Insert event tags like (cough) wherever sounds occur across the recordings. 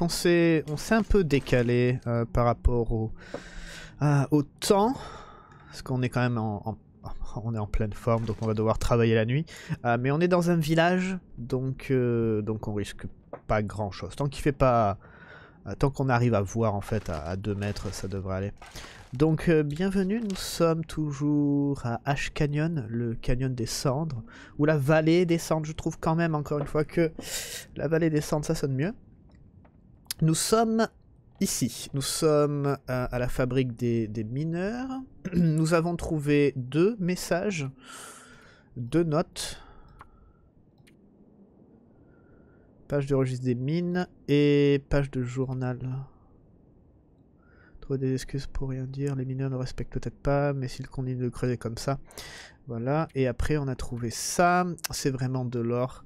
on, donc on s'est un peu décalé euh, par rapport au, temps, parce qu'on est quand même en, pleine forme, donc on va devoir travailler la nuit. Euh, mais on est dans un village, donc euh, donc on risque pas grand chose. Tant qu'il fait pas, tant qu'on arrive à voir en fait à, 2 mètres, ça devrait aller. Donc bienvenue, nous sommes toujours à Ash Canyon, le canyon des cendres, ou la vallée des cendres. Je trouve quand même encore une fois que la vallée des cendres ça sonne mieux. Nous sommes ici, nous sommes euh, à la fabrique des, des mineurs. (clears throat) Nous avons trouvé deux messages, deux notes. Page de registre des mines et page de journal. Trouver des excuses pour rien dire. Les mineurs ne respectent peut-être pas, mais s'ils continuent de creuser comme ça. Voilà. Et après, on a trouvé ça. C'est vraiment de l'or.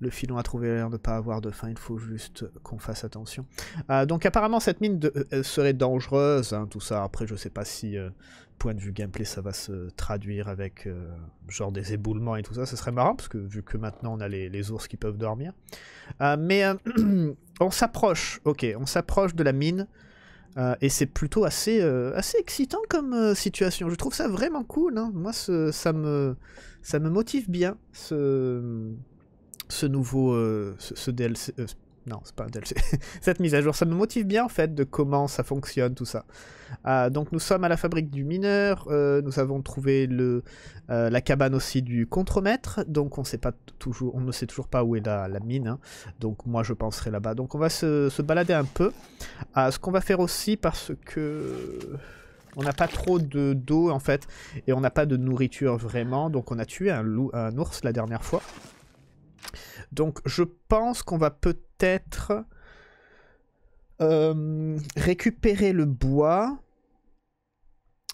Le filon a trouvé l'air de ne pas avoir de fin. Il faut juste qu'on fasse attention. Euh, donc, apparemment, cette mine de- euh, serait dangereuse. hein, tout ça. Après, je sais pas si, euh, point de vue gameplay, ça va se traduire avec genre des éboulements et tout ça. Ce serait marrant, parce que vu que maintenant, on a les, les ours qui peuvent dormir. Mais (clears throat) on s'approche. Ok, on s'approche de la mine. Euh, et c'est plutôt assez, euh, assez excitant comme euh, situation. Je trouve ça vraiment cool. hein. Moi, ça, me, ça me motive bien, ce, ce nouveau ce DLC. Non, c'est pas un DLC. (laughs) Cette mise à jour, ça me motive bien en fait de comment ça fonctionne, tout ça. Euh, donc nous sommes à la fabrique du mineur. euh, nous avons trouvé le, euh, la cabane aussi du contremaître. Donc on sait pas toujours, on ne sait toujours pas où est la, mine. hein. Donc moi je penserai là-bas. Donc on va se, se balader un peu. Ce qu'on va faire aussi parce que on n'a pas trop de d'eau en fait et on n'a pas de nourriture vraiment donc on a tué un loup un ours la dernière fois donc je pense qu'on va peut-être euh, récupérer le bois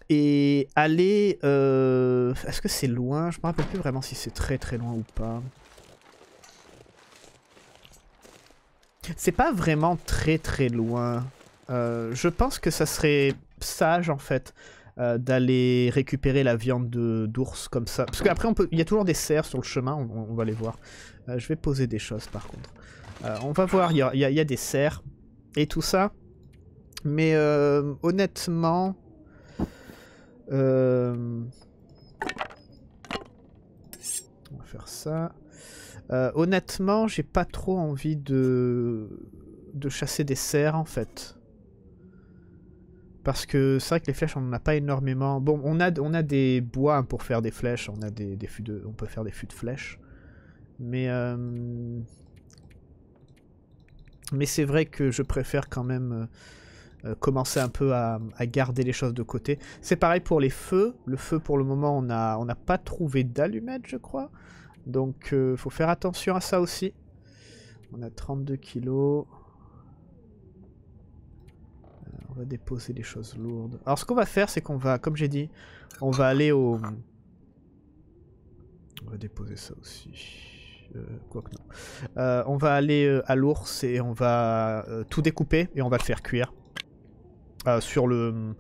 et aller euh, est-ce que c'est loin? Je me rappelle plus vraiment si c'est très très loin ou pas c'est pas vraiment très très loin euh, je pense que ça serait sage en fait d'aller récupérer la viande de- d'ours comme ça. Parce qu'après, il y a toujours des cerfs sur le chemin, on, va les voir. Je vais poser des choses par contre. Euh, on va voir, il y a, des cerfs et tout ça. Mais euh, honnêtement... euh, On va faire ça. Honnêtement, j'ai pas trop envie de de chasser des cerfs en fait. Parce que c'est vrai que les flèches, on n'en a pas énormément. Bon, on a, on a des bois pour faire des flèches, on a des, des fûts de, on peut faire des fûts de flèches. Mais, mais c'est vrai que je préfère quand même euh, euh, commencer un peu à, garder les choses de côté. C'est pareil pour les feux. Le feu, pour le moment, on n'a pas trouvé d'allumettes, je crois. Donc, il faut faire attention à ça aussi. On a 32 kilos. On va déposer des choses lourdes. Alors ce qu'on va faire, c'est qu'on va, comme j'ai dit, on va aller au... On va déposer ça aussi. Euh, non. Euh, on va aller euh, à l'ours et on va tout découper et on va le faire cuire. Sur le...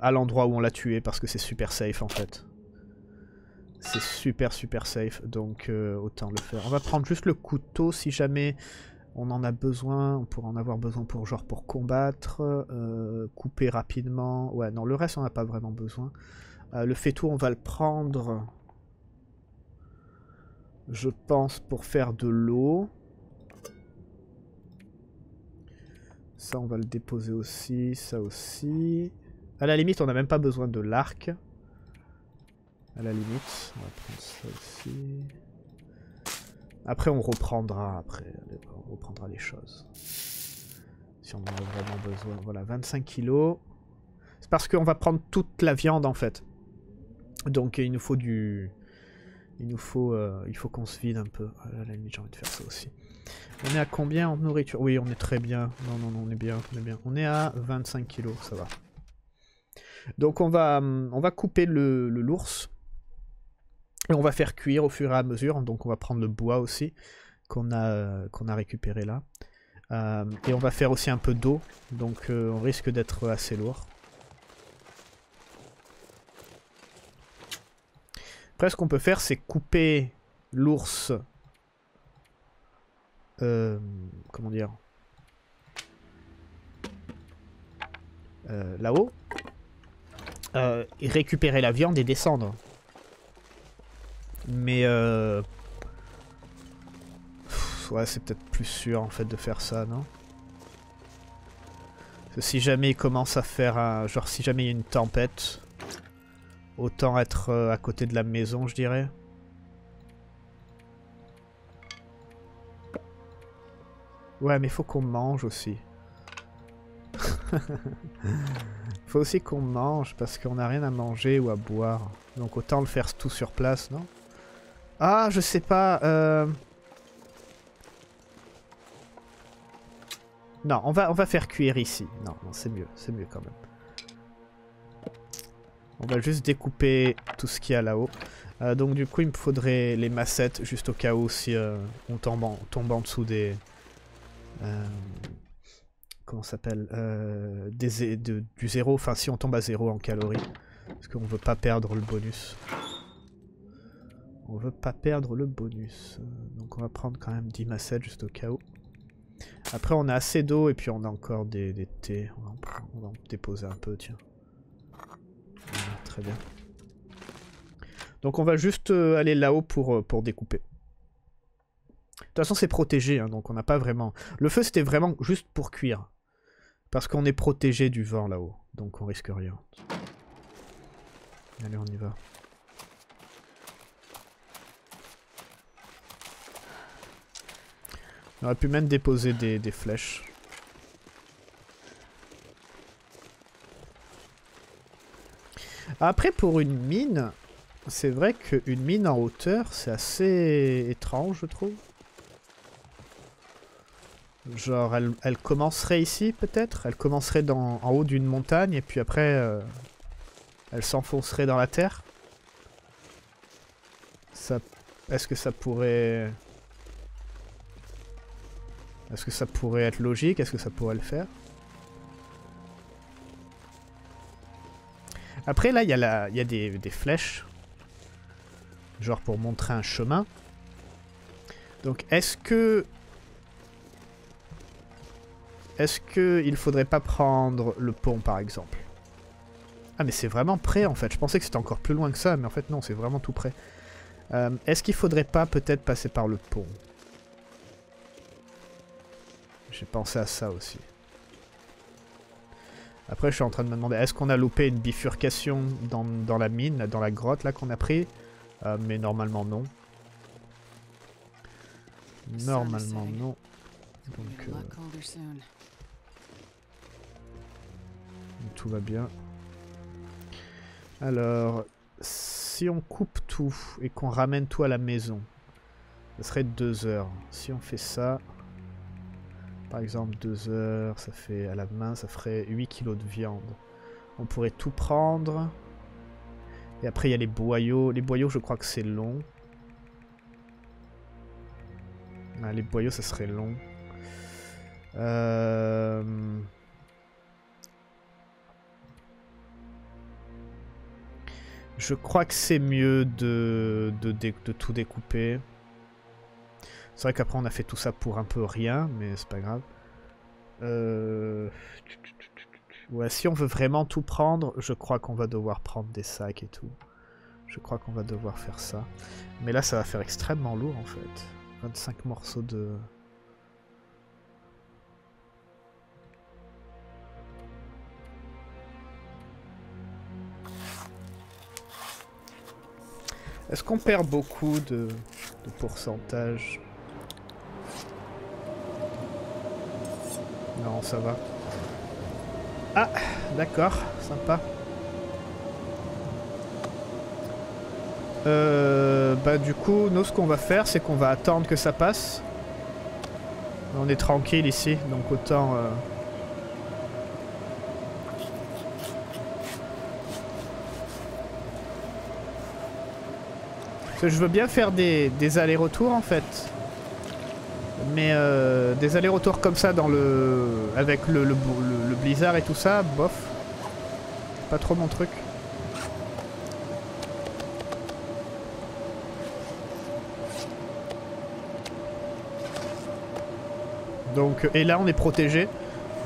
à l'endroit où on l'a tué parce que c'est super safe en fait. C'est super super safe donc autant le faire. On va prendre juste le couteau si jamais on en a besoin, on pourra en avoir besoin pour genre pour combattre, couper rapidement. Ouais, non, le reste on n'a pas vraiment besoin. Le faitout, on va le prendre, je pense, pour faire de l'eau. Ça, on va le déposer aussi, ça aussi. À la limite, on n'a même pas besoin de l'arc. À la limite, on va prendre ça aussi. Après, on reprendra. Après, on reprendra les choses. Si on en a vraiment besoin. Voilà, 25 kilos. C'est parce qu'on va prendre toute la viande en fait. Donc il nous faut du. Il nous faut. euh, il faut qu'on se vide un peu. La limite, j'ai envie de faire ça aussi. On est à combien en nourriture? Oui, on est très bien. Non, non, non, on est bien, on est bien. On est à 25 kilos, ça va. Donc on va, hum, on va couper le l'ours. Et on va faire cuire au fur et à mesure. Donc on va prendre le bois aussi qu'on a, euh, a récupéré là. Euh, et on va faire aussi un peu d'eau. Donc on risque d'être assez lourd. Après, ce qu'on peut faire, c'est couper l'ours. Euh, comment dire euh, Là-haut. Euh, récupérer la viande et descendre. Mais euh, ouais, c'est peut-être plus sûr en fait de faire ça, non? Si jamais il commence à faire un... Genre si jamais il y a une tempête, autant être euh, à côté de la maison, je dirais. Ouais, mais faut qu'on mange aussi. (laughs) faut aussi qu'on mange parce qu'on n'a rien à manger ou à boire. Donc autant le faire tout sur place, non? Ah, je sais pas. Euh... Non, on va, on va faire cuire ici. Non, non c'est mieux, c'est mieux quand même. On va juste découper tout ce qu'il y a là-haut. Euh, donc du coup, il me faudrait les massettes, juste au cas où si euh, on, tombe en, dessous des... Euh, comment s'appelle euh, Du zéro, enfin si on tombe à zéro en calories. Parce qu'on veut pas perdre le bonus. On veut pas perdre le bonus. Donc on va prendre quand même 10 massettes juste au cas où. Après on a assez d'eau et puis on a encore des, des thés. On va, en, déposer un peu, tiens. Très bien. Donc on va juste euh, aller là-haut pour, euh, pour découper. De toute façon c'est protégé, hein, donc on n'a pas vraiment... Le feu c'était vraiment juste pour cuire. Parce qu'on est protégé du vent là-haut, donc on risque rien. Allez, on y va. On aurait pu même déposer des flèches. Après, pour une mine, c'est vrai qu'une mine en hauteur, c'est assez étrange, je trouve. Genre, elle, elle commencerait ici, peut-être? Elle commencerait dans, en haut d'une montagne, et puis après, euh, elle s'enfoncerait dans la terre? Est-ce que ça pourrait... Est-ce que ça pourrait être logique? Est-ce que ça pourrait le faire? Après, là, il y a, la... y des flèches. Genre pour montrer un chemin. Donc, est-ce que est-ce qu'il faudrait pas prendre le pont, par exemple? Ah, mais c'est vraiment près, en fait. Je pensais que c'était encore plus loin que ça, mais en fait, non, c'est vraiment tout près. Euh, Est-ce qu'il faudrait pas peut-être passer par le pont? J'ai pensé à ça aussi. Après, je suis en train de me demander, est-ce qu'on a loupé une bifurcation dans, dans, la mine, dans la grotte, là, qu'on a pris? Euh, Mais normalement, non. Normalement, non. Donc, euh... Tout va bien. Alors, si on coupe tout et qu'on ramène tout à la maison, ça serait 2 heures. Si on fait ça, par exemple 2 heures, ça fait à la main, ça ferait 8 kilos de viande. On pourrait tout prendre. Et après, il y a les boyaux. Les boyaux, je crois que c'est long. Ah, les boyaux, ça serait long. Euh... Je crois que c'est mieux de, de, tout découper. C'est vrai qu'après on a fait tout ça pour un peu rien, mais c'est pas grave. Euh... Ouais, si on veut vraiment tout prendre, je crois qu'on va devoir prendre des sacs et tout. Je crois qu'on va devoir faire ça. Mais là, ça va faire extrêmement lourd en fait. 25 morceaux de... Est-ce qu'on perd beaucoup de, de, pourcentage? Non, ça va. Ah, d'accord, sympa. Euh, bah du coup, nous ce qu'on va faire, c'est qu'on va attendre que ça passe. On est tranquille ici, donc autant... Euh je veux bien faire des, des allers-retours en fait. Mais euh, des allers-retours comme ça dans le avec le, le, blizzard et tout ça, bof. Pas trop mon truc. Donc, et là on est protégé.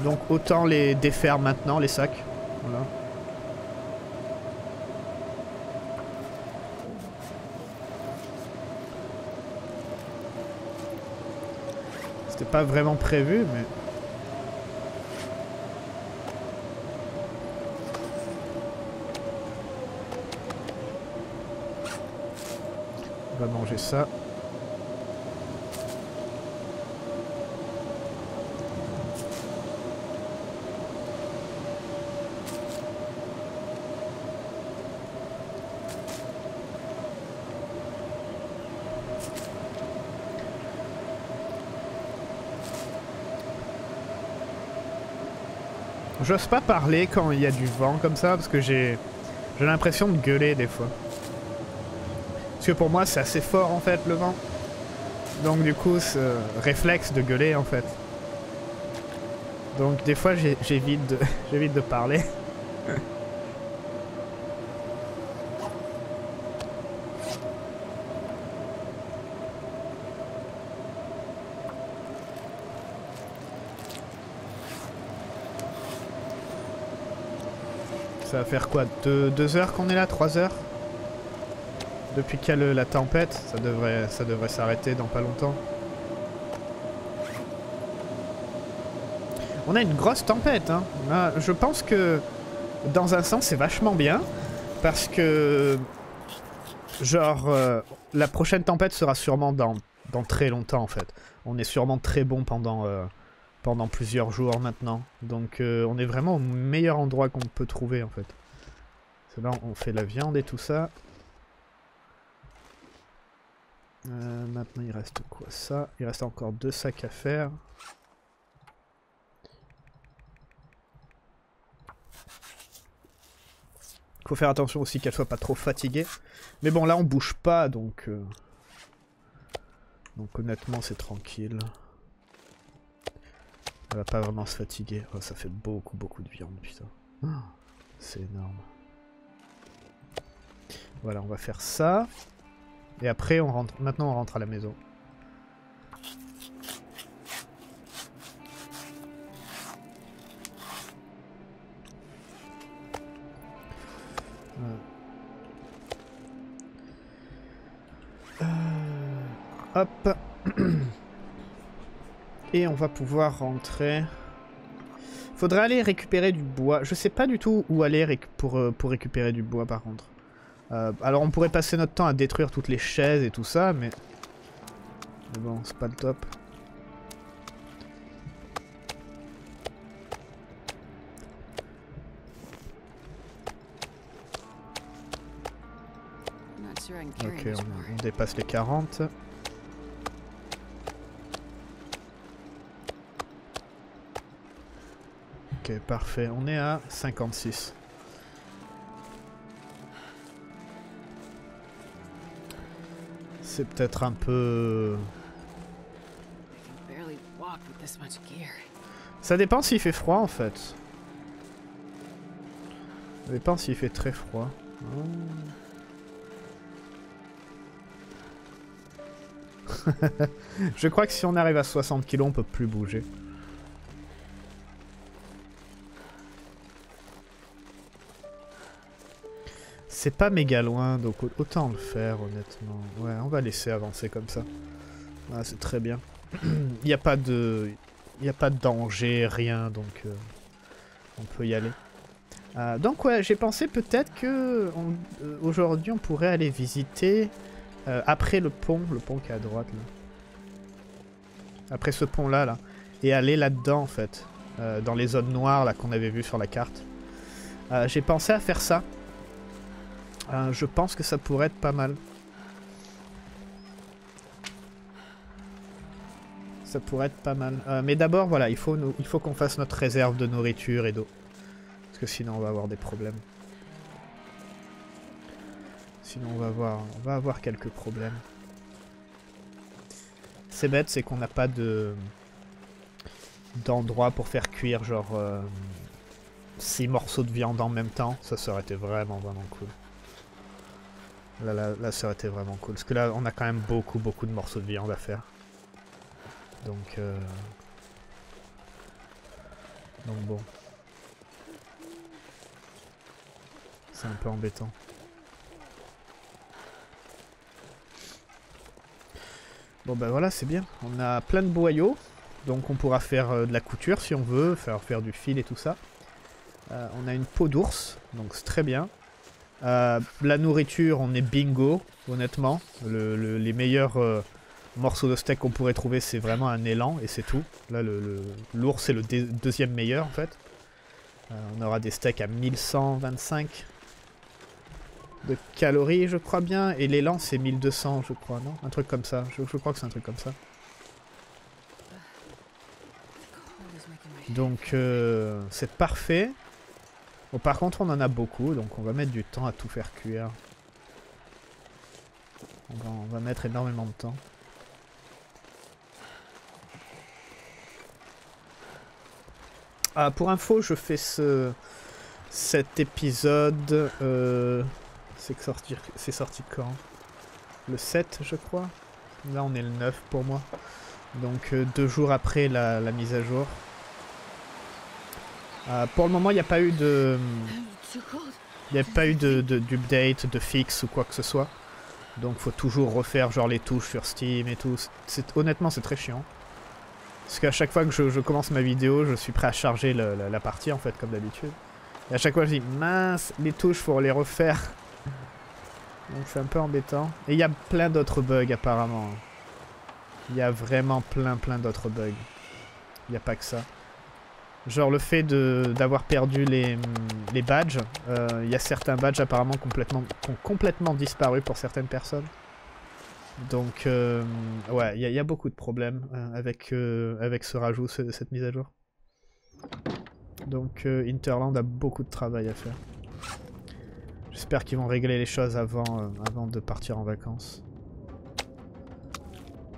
Donc autant les défaire maintenant, les sacs. Voilà. Pas vraiment prévu, mais... On va manger ça. J'ose pas parler quand il y a du vent comme ça parce que j'ai l'impression de gueuler des fois. Parce que pour moi c'est assez fort en fait le vent. Donc du coup ce réflexe de gueuler en fait. Donc des fois j'évite de, (laughs) j'évite de parler. (laughs) Ça va faire quoi deux, heures qu'on est là Trois heures Depuis qu'il y a la tempête, ça devrait ça devrait s'arrêter dans pas longtemps. On a une grosse tempête, hein. je pense que dans un sens c'est vachement bien. Parce que... Genre, euh, la prochaine tempête sera sûrement dans, dans très longtemps en fait. On est sûrement très bon pendant... Euh, pendant plusieurs jours maintenant. Donc euh, on est vraiment au meilleur endroit qu'on peut trouver en fait. là on fait la viande et tout ça. Euh, maintenant il reste quoi ça? Il reste encore deux sacs à faire. Faut faire attention aussi qu'elle soit pas trop fatiguée. Mais bon là on bouge pas donc... Euh, donc honnêtement c'est tranquille. Va pas vraiment se fatiguer. Oh, ça fait beaucoup, beaucoup de viande, putain. C'est énorme. Voilà, on va faire ça. Et après, on rentre. Maintenant, on rentre à la maison. Va pouvoir rentrer. Faudrait aller récupérer du bois. Je sais pas du tout où aller pour, euh, pour récupérer du bois par contre. Euh, alors on pourrait passer notre temps à détruire toutes les chaises et tout ça, mais... Mais bon, c'est pas le top. Ok, on dépasse les 40. Ok, parfait. On est à 56. C'est peut-être un peu... Ça dépend s'il fait froid en fait. Ça dépend s'il fait très froid. (laughs) Je crois que si on arrive à 60 kg, on peut plus bouger. C'est pas méga loin, donc autant le faire, honnêtement. Ouais, on va laisser avancer comme ça. Ah, c'est très bien. (clears throat) Il n'y a pas de... Il a pas de danger, rien, donc euh, on peut y aller. Euh, donc ouais, j'ai pensé peut-être que euh, aujourd'hui on pourrait aller visiter après le pont, le pont qui est à droite là. Après ce pont là. Et aller là-dedans en fait. dans les zones noires là qu'on avait vues sur la carte. j'ai pensé à faire ça. Euh, je pense que ça pourrait être pas mal. Ça pourrait être pas mal. Euh, mais d'abord, voilà, il faut, faut qu'on fasse notre réserve de nourriture et d'eau. Parce que sinon, on va avoir des problèmes. Sinon, on va avoir, on va avoir quelques problèmes. C'est bête, c'est qu'on n'a pas de d'endroit pour faire cuire genre 6 euh, morceaux de viande en même temps. Ça, ça aurait été vraiment, vraiment cool. Là, là, ça aurait été vraiment cool. Parce que là, on a quand même beaucoup, beaucoup de morceaux de viande à faire. Donc, euh... Donc bon. C'est un peu embêtant. Bon ben voilà, c'est bien. On a plein de boyaux. Donc on pourra faire euh, de la couture si on veut, faire, du fil et tout ça. Euh, on a une peau d'ours, donc c'est très bien. Euh, la nourriture, on est bingo, honnêtement. les meilleurs morceaux de steak qu'on pourrait trouver, c'est vraiment un élan et c'est tout. Là, l'ours, c'est le deuxième meilleur en fait. on aura des steaks à 1125 de calories, je crois bien. Et l'élan, c'est 1200, je crois, non? Un truc comme ça. Je, crois que c'est un truc comme ça. Donc, euh, c'est parfait. Par contre, on en a beaucoup, donc on va mettre du temps à tout faire cuire. On va, mettre énormément de temps. Ah, pour info, je fais ce cet épisode euh, c'est sorti, sorti quand? Le 7, je crois. Là, on est le 9 pour moi. Donc, euh, deux jours après la, mise à jour. Euh, pour le moment, il n'y a pas eu de... Il n'y a pas eu de, d'update, de, fixe ou quoi que ce soit. Donc faut toujours refaire genre les touches sur Steam et tout. honnêtement c'est très chiant. Parce qu'à chaque fois que je, commence ma vidéo, je suis prêt à charger la, partie en fait comme d'habitude. Et à chaque fois je dis mince, les touches faut les refaire. Donc c'est un peu embêtant. Et il y a plein d'autres bugs apparemment. Il y a vraiment plein plein d'autres bugs. Il n'y a pas que ça. Genre le fait d'avoir perdu les, les badges. Euh, il y a certains badges apparemment complètement, qui ont complètement disparu pour certaines personnes. Donc euh, ouais, il y, a beaucoup de problèmes euh, avec, avec ce rajout, cette mise à jour. Donc Interland a beaucoup de travail à faire. J'espère qu'ils vont régler les choses avant, avant de partir en vacances.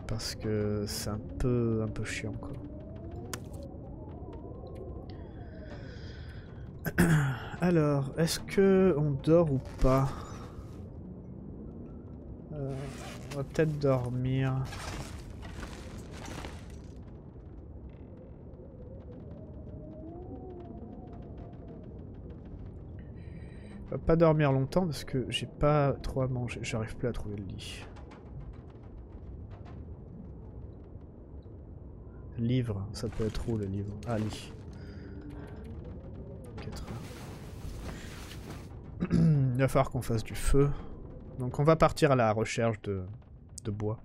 Parce que c'est un peu, un peu chiant quoi. (clears throat) Alors, est-ce que on dort ou pas euh, On va peut-être dormir. va pas dormir longtemps parce que j'ai pas trop à manger. J'arrive plus à trouver le lit. Livre, ça peut être où le livre? Ah, lit. 4 (clears throat) Il va falloir qu'on fasse du feu. Donc on va partir à la recherche de, de bois.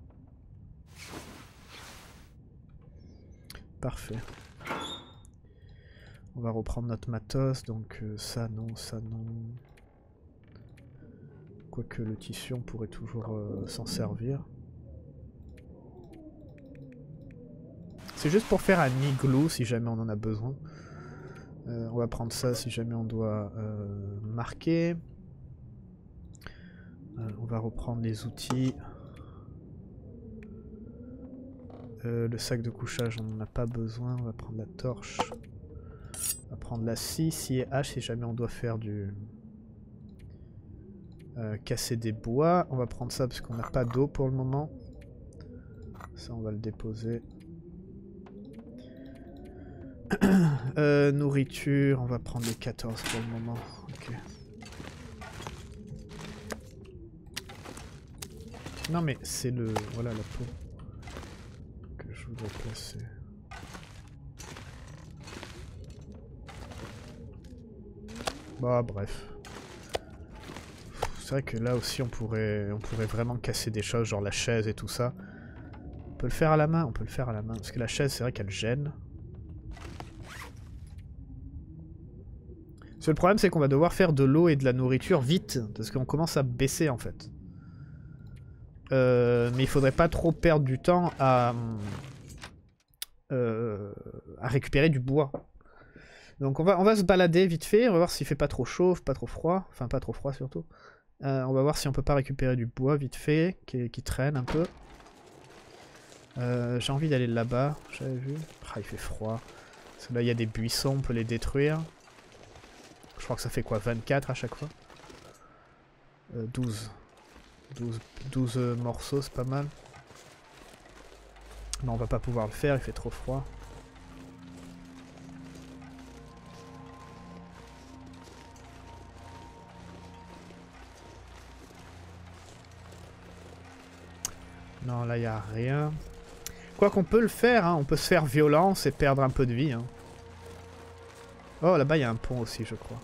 Parfait. On va reprendre notre matos, donc euh, ça non, ça non. Quoique le tissu, on pourrait toujours euh, s'en servir. C'est juste pour faire un igloo si jamais on en a besoin. Euh, on va prendre ça si jamais on doit euh, marquer. on va reprendre les outils. le sac de couchage, on n'en a pas besoin. On va prendre la torche. On va prendre la scie, scie et si jamais on doit faire du, euh, casser des bois. On va prendre ça parce qu'on n'a pas d'eau pour le moment. Ça, on va le déposer. (coughs) Euh, nourriture, on va prendre les 14 pour le moment. Non mais c'est le... Voilà la peau que je voudrais placer. Bah bref. C'est vrai que là aussi on pourrait, on pourrait vraiment casser des choses, genre la chaise et tout ça. On peut le faire à la main, on peut le faire à la main. Parce que la chaise, c'est vrai qu'elle gêne. Le problème, c'est qu'on va devoir faire de l'eau et de la nourriture vite. Parce qu'on commence à baisser, en fait. Euh, mais il faudrait pas trop perdre du temps à, euh, à récupérer du bois. Donc on va, on va se balader vite fait, on va voir s'il fait pas trop chaud, pas trop froid. Enfin, pas trop froid surtout. Euh, on va voir si on peut pas récupérer du bois vite fait, qui, traîne un peu. J'ai envie d'aller là-bas, j'avais vu. Ah, il fait froid. Parce que là, il y a des buissons, on peut les détruire. Je crois que ça fait quoi 24 à chaque fois euh, 12. 12. Euh, morceaux, c'est pas mal. Non, on va pas pouvoir le faire, il fait trop froid. Non, là, il a rien. Quoi qu'on peut le faire, hein, on peut se faire violence et perdre un peu de vie. Hein. Oh, là-bas, il y a un pont aussi, je crois.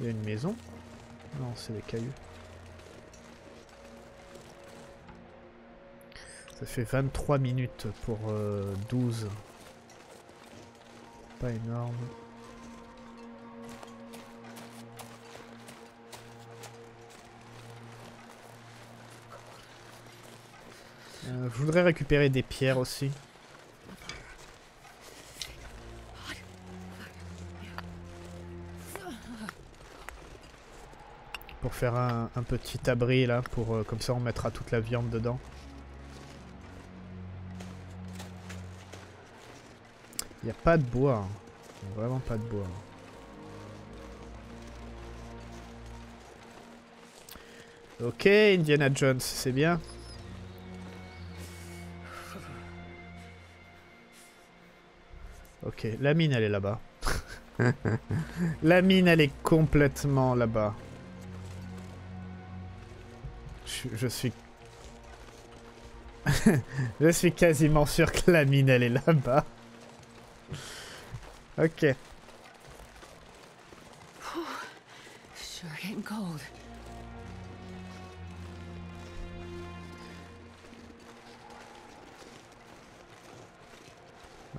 Il y a une maison Non, c'est des cailloux. Ça fait 23 minutes pour 12. Euh, Pas énorme. Euh, je voudrais récupérer des pierres aussi. Pour faire un, petit abri là, pour euh, comme ça on mettra toute la viande dedans. Il n'y a pas de bois. Hein. Vraiment pas de bois. Ok, Indiana Jones, c'est bien. Ok, la mine elle est là-bas. (laughs) la mine elle est complètement là-bas. Je, suis... (laughs) je suis quasiment sûr que la mine elle est là-bas. ok.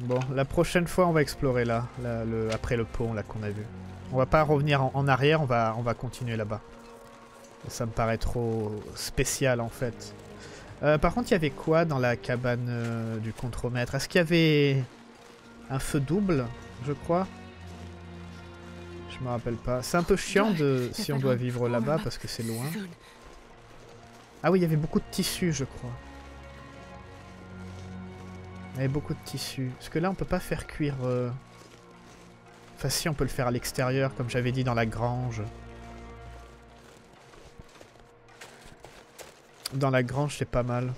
Bon, la prochaine fois, on va explorer là, le, après le pont là qu'on a vu. On va pas revenir en, arrière, on va, on va continuer là-bas. Ça me paraît trop spécial en fait. Euh, par contre, il y avait quoi dans la cabane euh, du contremaître? Est-ce qu'il y avait un feu double, je crois? Je me rappelle pas. C'est un peu chiant de si on doit vivre là-bas parce que c'est loin. Ah oui, il y avait beaucoup de tissus, je crois. Il y avait beaucoup de tissus. Parce que là, on peut pas faire cuire... Euh, enfin si, on peut le faire à l'extérieur, comme j'avais dit dans la grange. Dans la grange, c'est pas mal.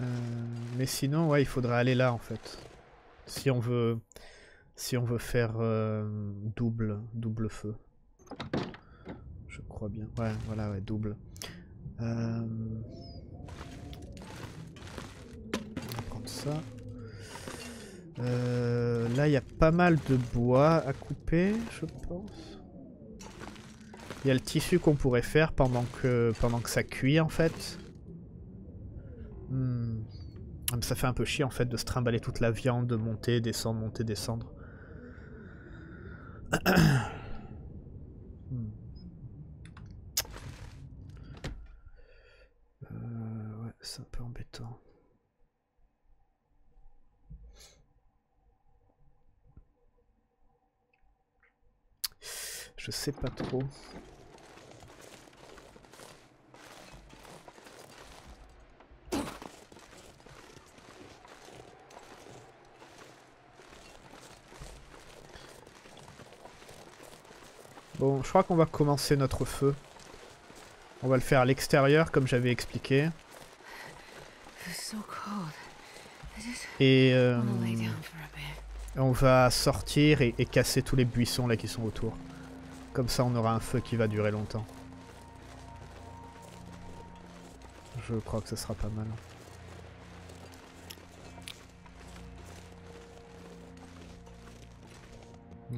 Euh, mais sinon, ouais, il faudrait aller là, en fait. Si on veut... Si on veut faire euh, double, double feu. Je crois bien. Ouais, voilà, ouais, double. Euh, on va prendre ça. Euh, là, il y a pas mal de bois à couper, je pense. Il y a le tissu qu'on pourrait faire pendant que, ça cuit, en fait. Hmm. Ça fait un peu chier, en fait, de se trimballer toute la viande, de monter, descendre, monter, descendre. Hmm. Euh, ouais, c'est un peu embêtant. Je sais pas trop. Bon, je crois qu'on va commencer notre feu. On va le faire à l'extérieur, comme j'avais expliqué. Et euh, on va sortir et, casser tous les buissons là qui sont autour. Comme ça, on aura un feu qui va durer longtemps. Je crois que ce sera pas mal.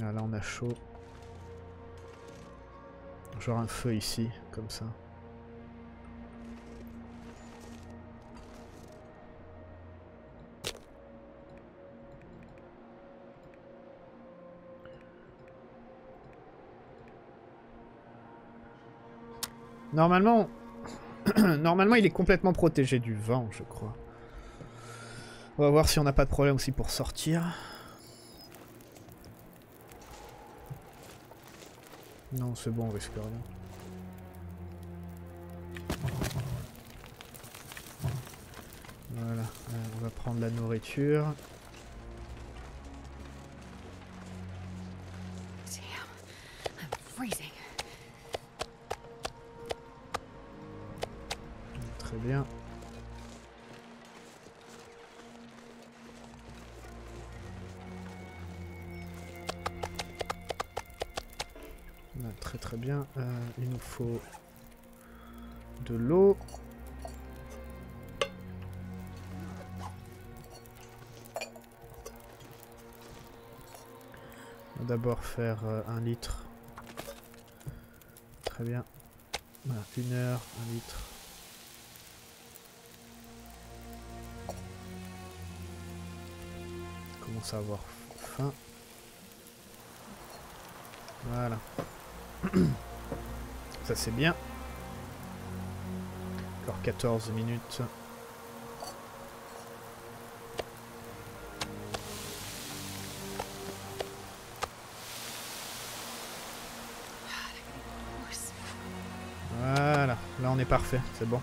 Ah, là, on a chaud. Genre un feu ici, comme ça. Normalement... (clears throat) Normalement, il est complètement protégé du vent, je crois. On va voir si on n'a pas de problème aussi pour sortir. Non, c'est bon, on risque rien. Voilà, on va prendre la nourriture. De l'eau. D'abord faire euh, un litre. Très bien. Une heure, un litre. Commence à avoir faim. Voilà. (clears throat) Ça c'est bien. Encore 14 minutes. Voilà, là on est parfait, c'est bon.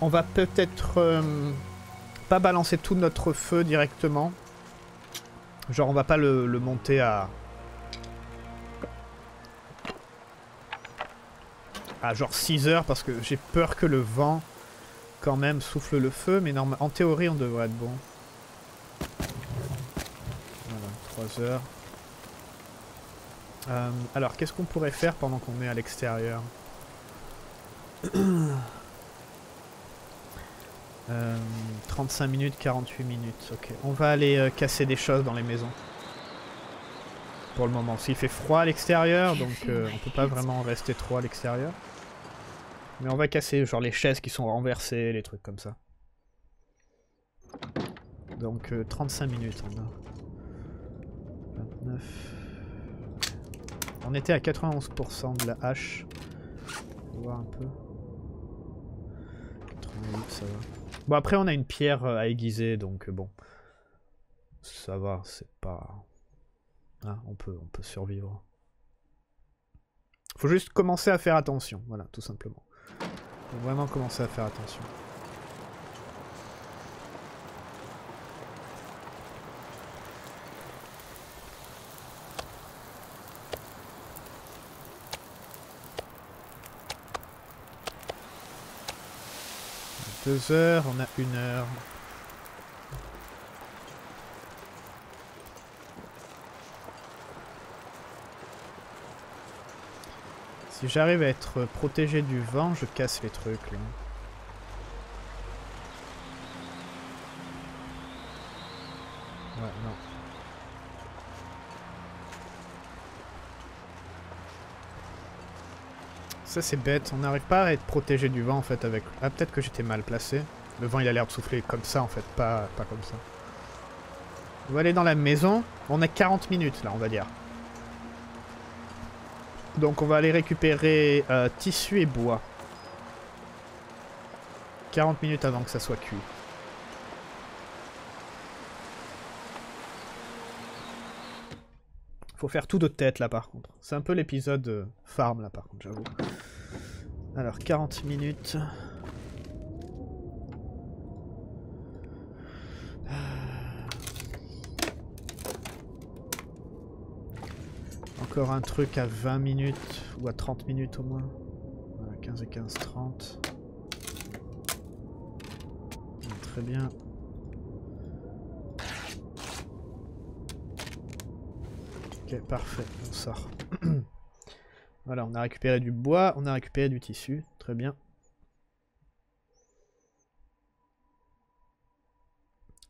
On va peut-être euh, pas balancer tout notre feu directement. Genre on va pas le, monter à... À genre 6 heures parce que j'ai peur que le vent quand même souffle le feu. Mais en théorie on devrait être bon. Voilà, 3 heures. Euh, alors qu'est-ce qu'on pourrait faire pendant qu'on est à l'extérieur (clears throat) 35 euh, minutes, 48 minutes. Ok. On va aller euh, casser des choses dans les maisons. Pour le moment. S'il fait froid à l'extérieur, donc euh, on peut pas vraiment rester trop à l'extérieur. Mais on va casser genre les chaises qui sont renversées, les trucs comme ça. Donc 35 minutes on a. 29. On était à 91% de la hache. On va voir un peu. 88 ça va. Bon, après, on a une pierre euh, à aiguiser, donc euh, bon. Ça va, c'est pas... Hein, on, peut, on peut survivre. Faut juste commencer à faire attention, voilà, tout simplement. Faut vraiment commencer à faire attention. Deux heures, on a une heure. Si j'arrive à être protégé du vent, je casse les trucs là. Ouais, non. Ça c'est bête, on n'arrive pas à être protégé du vent en fait avec... Ah peut-être que j'étais mal placé. Le vent il a l'air de souffler comme ça en fait, pas, comme ça. On va aller dans la maison. On a 40 minutes là on va dire. Donc on va aller récupérer euh, tissu et bois. 40 minutes avant que ça soit cuit. Faut faire tout de tête là par contre. C'est un peu l'épisode euh, farm là par contre j'avoue. Alors 40 minutes. Encore un truc à 20 minutes ou à 30 minutes au moins. Voilà, 15 et 15, 30. Très bien. parfait, on sort. Voilà, on a récupéré du bois, on a récupéré du tissu, très bien.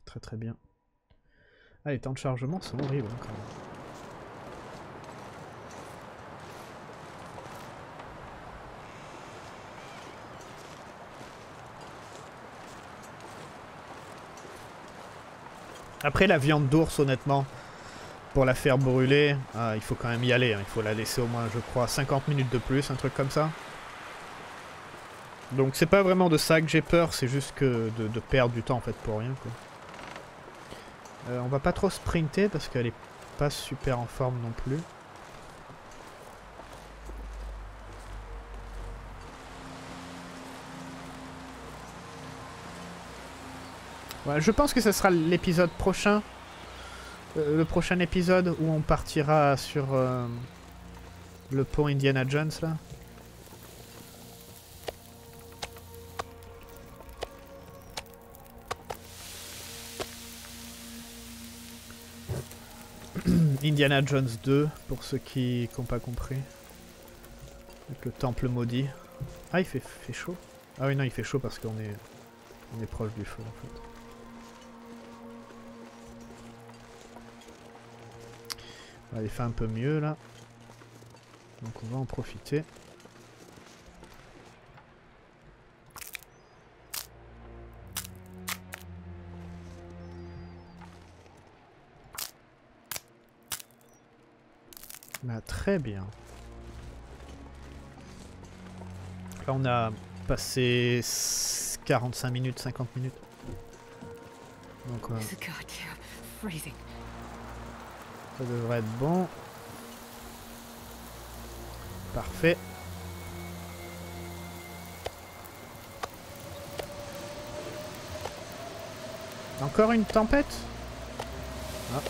Très très bien. Ah, les temps de chargement sont horribles hein, quand même. Après la viande d'ours, honnêtement, pour la faire brûler, ah, il faut quand même y aller. Hein. Il faut la laisser au moins, je crois, 50 minutes de plus, un truc comme ça. Donc c'est pas vraiment de ça que j'ai peur, c'est juste que de, perdre du temps en fait pour rien. Euh, on va pas trop sprinter parce qu'elle est pas super en forme non plus. je pense que ce sera l'épisode prochain euh, le prochain épisode où on partira sur euh, le pont Indiana Jones là. (clears throat) Indiana Jones 2 pour ceux qui n'ont pas compris. Avec le temple maudit. Ah il fait, fait chaud. Ah oui non il fait chaud parce qu'on est on est proche du feu en fait. Il fait un peu mieux, là. Donc on va en profiter. Bah, très bien. Là, on a passé 45 minutes, 50 minutes. Euh, ça devrait être bon. Parfait. Encore une tempête? Ah.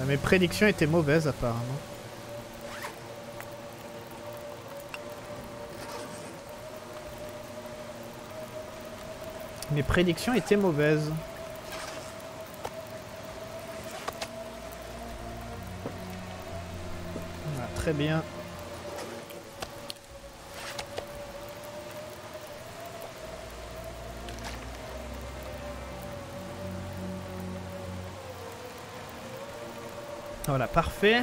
ah. Mes prédictions étaient mauvaises apparemment. Mes prédictions étaient mauvaises. Bien. Voilà, parfait.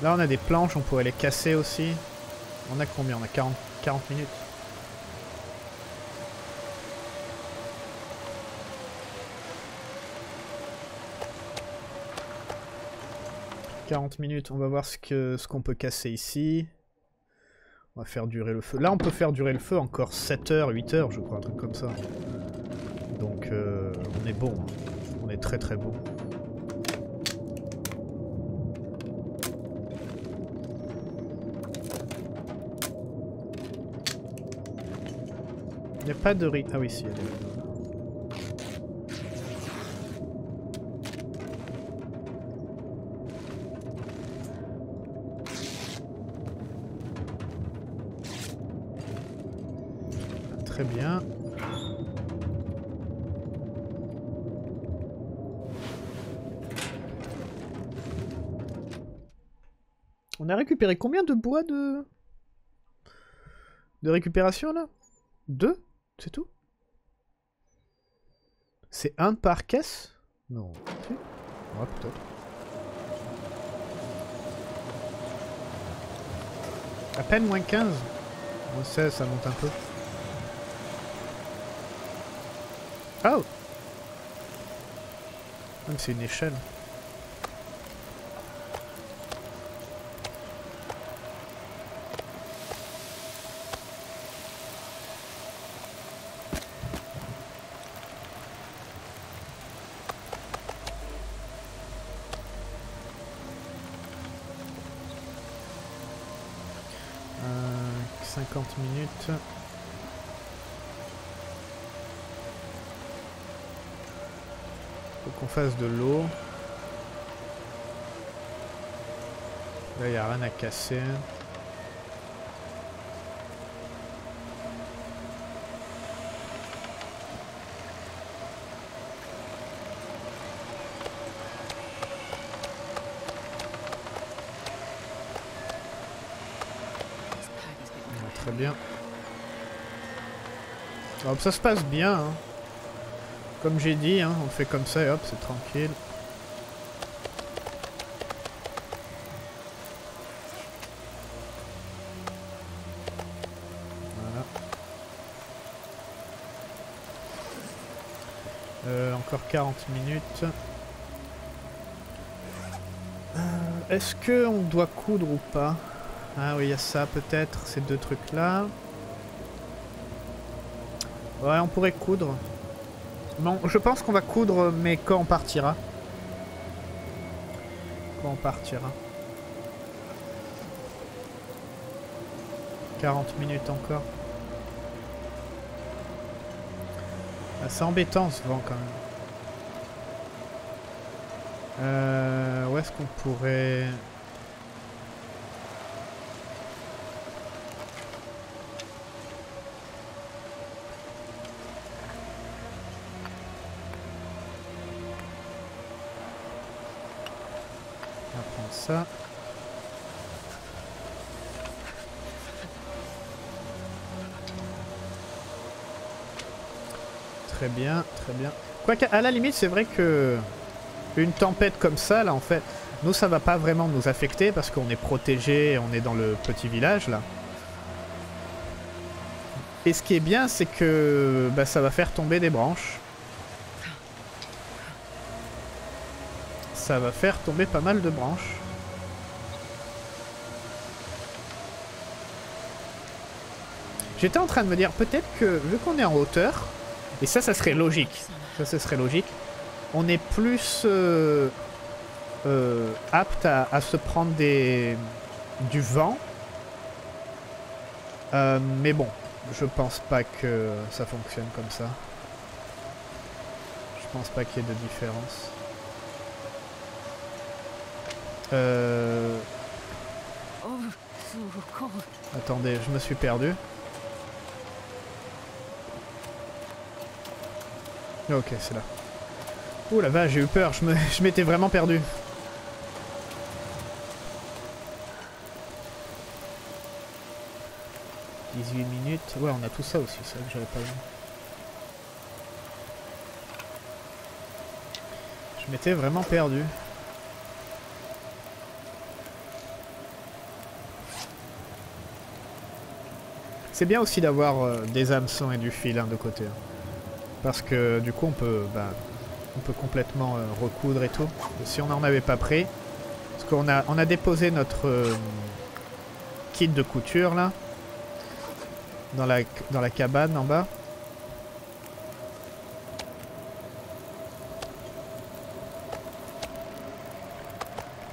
Là, on a des planches, on pourrait les casser aussi. On a combien? On a 40, 40 minutes. « 40 minutes, on va voir ce qu'on ce qu'on peut casser ici. On va faire durer le feu. Là, on peut faire durer le feu encore 7 heures, 8 heures, je crois, un truc comme ça. Donc, euh, on est bon. Hein. On est très très bon. Il n'y a pas de riz. Ah oui, si, Très récupéré combien de bois de... De récupération là? Deux? C'est tout? C'est un par caisse? Non. Ouais, peut-être. À peine moins 15 Moins 16, ça monte un peu. Oh C'est une échelle. Fasse de l'eau. Là, il n'y a rien à casser. bien. ça se passe bien. Hein. Comme j'ai dit, hein, on fait comme ça et hop, c'est tranquille. Voilà. Euh, encore 40 minutes. Euh, est-ce que on doit coudre ou pas? Ah oui, il y a ça peut-être, ces deux trucs-là. Ouais, on pourrait coudre. Bon, je pense qu'on va coudre, mais quand on partira Quand on partira 40 minutes encore. Ah, c'est embêtant ce vent quand même. Euh, où est-ce qu'on pourrait... Très bien, très bien. Quoique, à la limite, c'est vrai que une tempête comme ça, là, en fait, nous, ça va pas vraiment nous affecter parce qu'on est protégé, on est dans le petit village, là. Et ce qui est bien, c'est que bah, ça va faire tomber des branches. Ça va faire tomber pas mal de branches. J'étais en train de me dire, peut-être que, vu qu'on est en hauteur, et ça, ça serait logique. Ça, ce serait logique. On est plus euh, euh, apte à, se prendre des, du vent. Euh, mais bon, je pense pas que ça fonctionne comme ça. Je pense pas qu'il y ait de différence. Attendez, je me suis perdu. Ok, c'est là. Ouh la vache, j'ai eu peur, je (laughs) m'étais vraiment perdu. « 18 minutes. Ouais, on a tout ça aussi, ça que j'avais pas vu. Je m'étais vraiment perdu. C'est bien aussi d'avoir euh, des hameçons et du fil hein, de côté. Hein. Parce que du coup on peut, bah, on peut complètement euh, recoudre et tout. si on n'en avait pas pris. Parce qu'on a, on a déposé notre euh, kit de couture là. Dans la, dans la cabane en bas.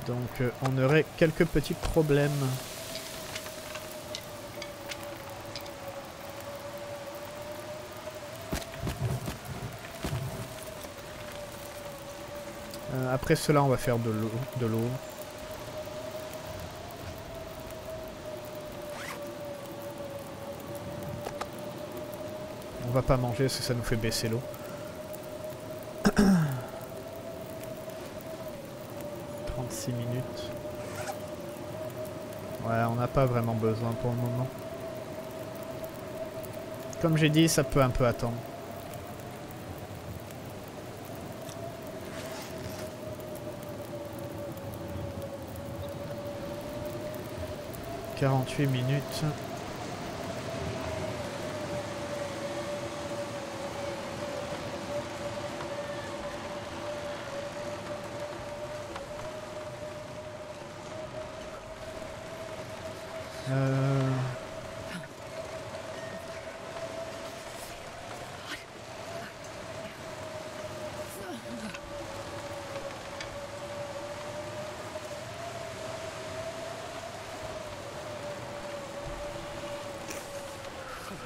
Donc euh, on aurait quelques petits problèmes. Après cela, on va faire de l'eau. On va pas manger parce que ça nous fait baisser l'eau. (coughs) 36 minutes. Ouais, on n'a pas vraiment besoin pour le moment. Comme j'ai dit, ça peut un peu attendre. 48 minutes.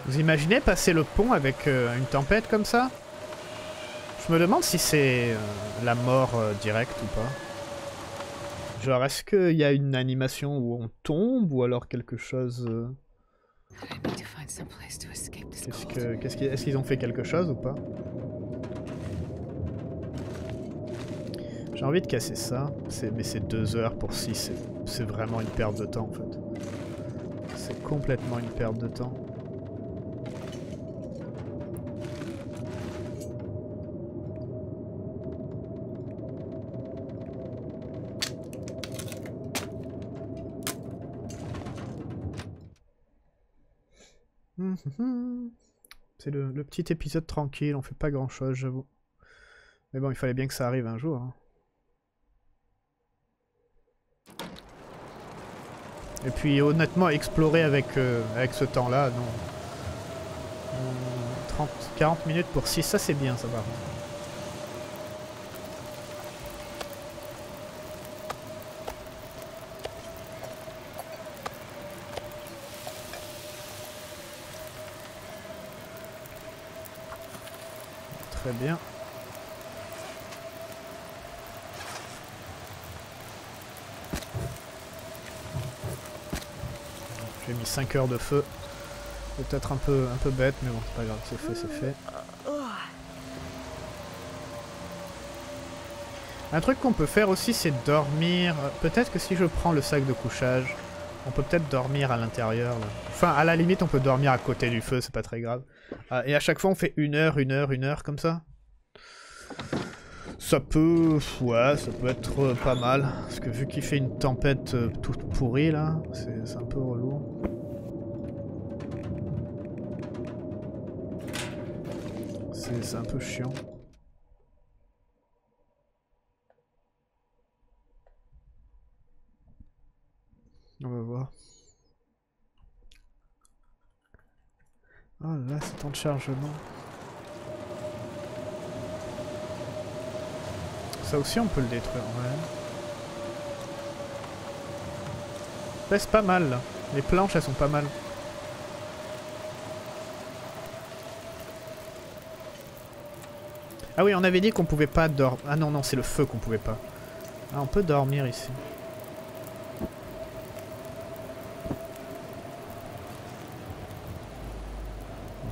Vous imaginez passer le pont avec euh, une tempête comme ça? Je me demande si c'est euh, la mort euh, directe ou pas. Genre, est-ce qu'il y a une animation où on tombe ou alors quelque chose... Est-ce qu'ils ont fait quelque chose ou pas? J'ai envie de casser ça, mais c'est deux heures pour 6, c'est vraiment une perte de temps en fait. C'est complètement une perte de temps. C'est le, petit épisode tranquille, on fait pas grand chose, j'avoue. Mais bon, il fallait bien que ça arrive un jour. Hein. Et puis honnêtement, explorer avec, euh, avec ce temps-là, non. 30, 40 minutes pour 6, ça c'est bien ça va. Bien. J'ai mis 5 heures de feu. Peut-être un peu, un peu bête, mais bon, c'est pas grave, c'est fait, c'est fait. Un truc qu'on peut faire aussi, c'est dormir. Peut-être que si je prends le sac de couchage, on peut peut-être dormir à l'intérieur. Enfin, à la limite, on peut dormir à côté du feu, c'est pas très grave. Ah, et à chaque fois, on fait une heure, une heure, une heure, comme ça. Ça peut... Ouais, ça peut être euh, pas mal. Parce que vu qu'il fait une tempête euh, toute pourrie, là, c'est un peu relou. C'est un peu chiant. On va voir. Oh là, c'est temps de chargement. Ça aussi, on peut le détruire, ouais. Pas mal, là. Les planches, elles sont pas mal. Ah oui, on avait dit qu'on pouvait pas dormir. Ah non, non, c'est le feu qu'on pouvait pas. Ah, on peut dormir ici.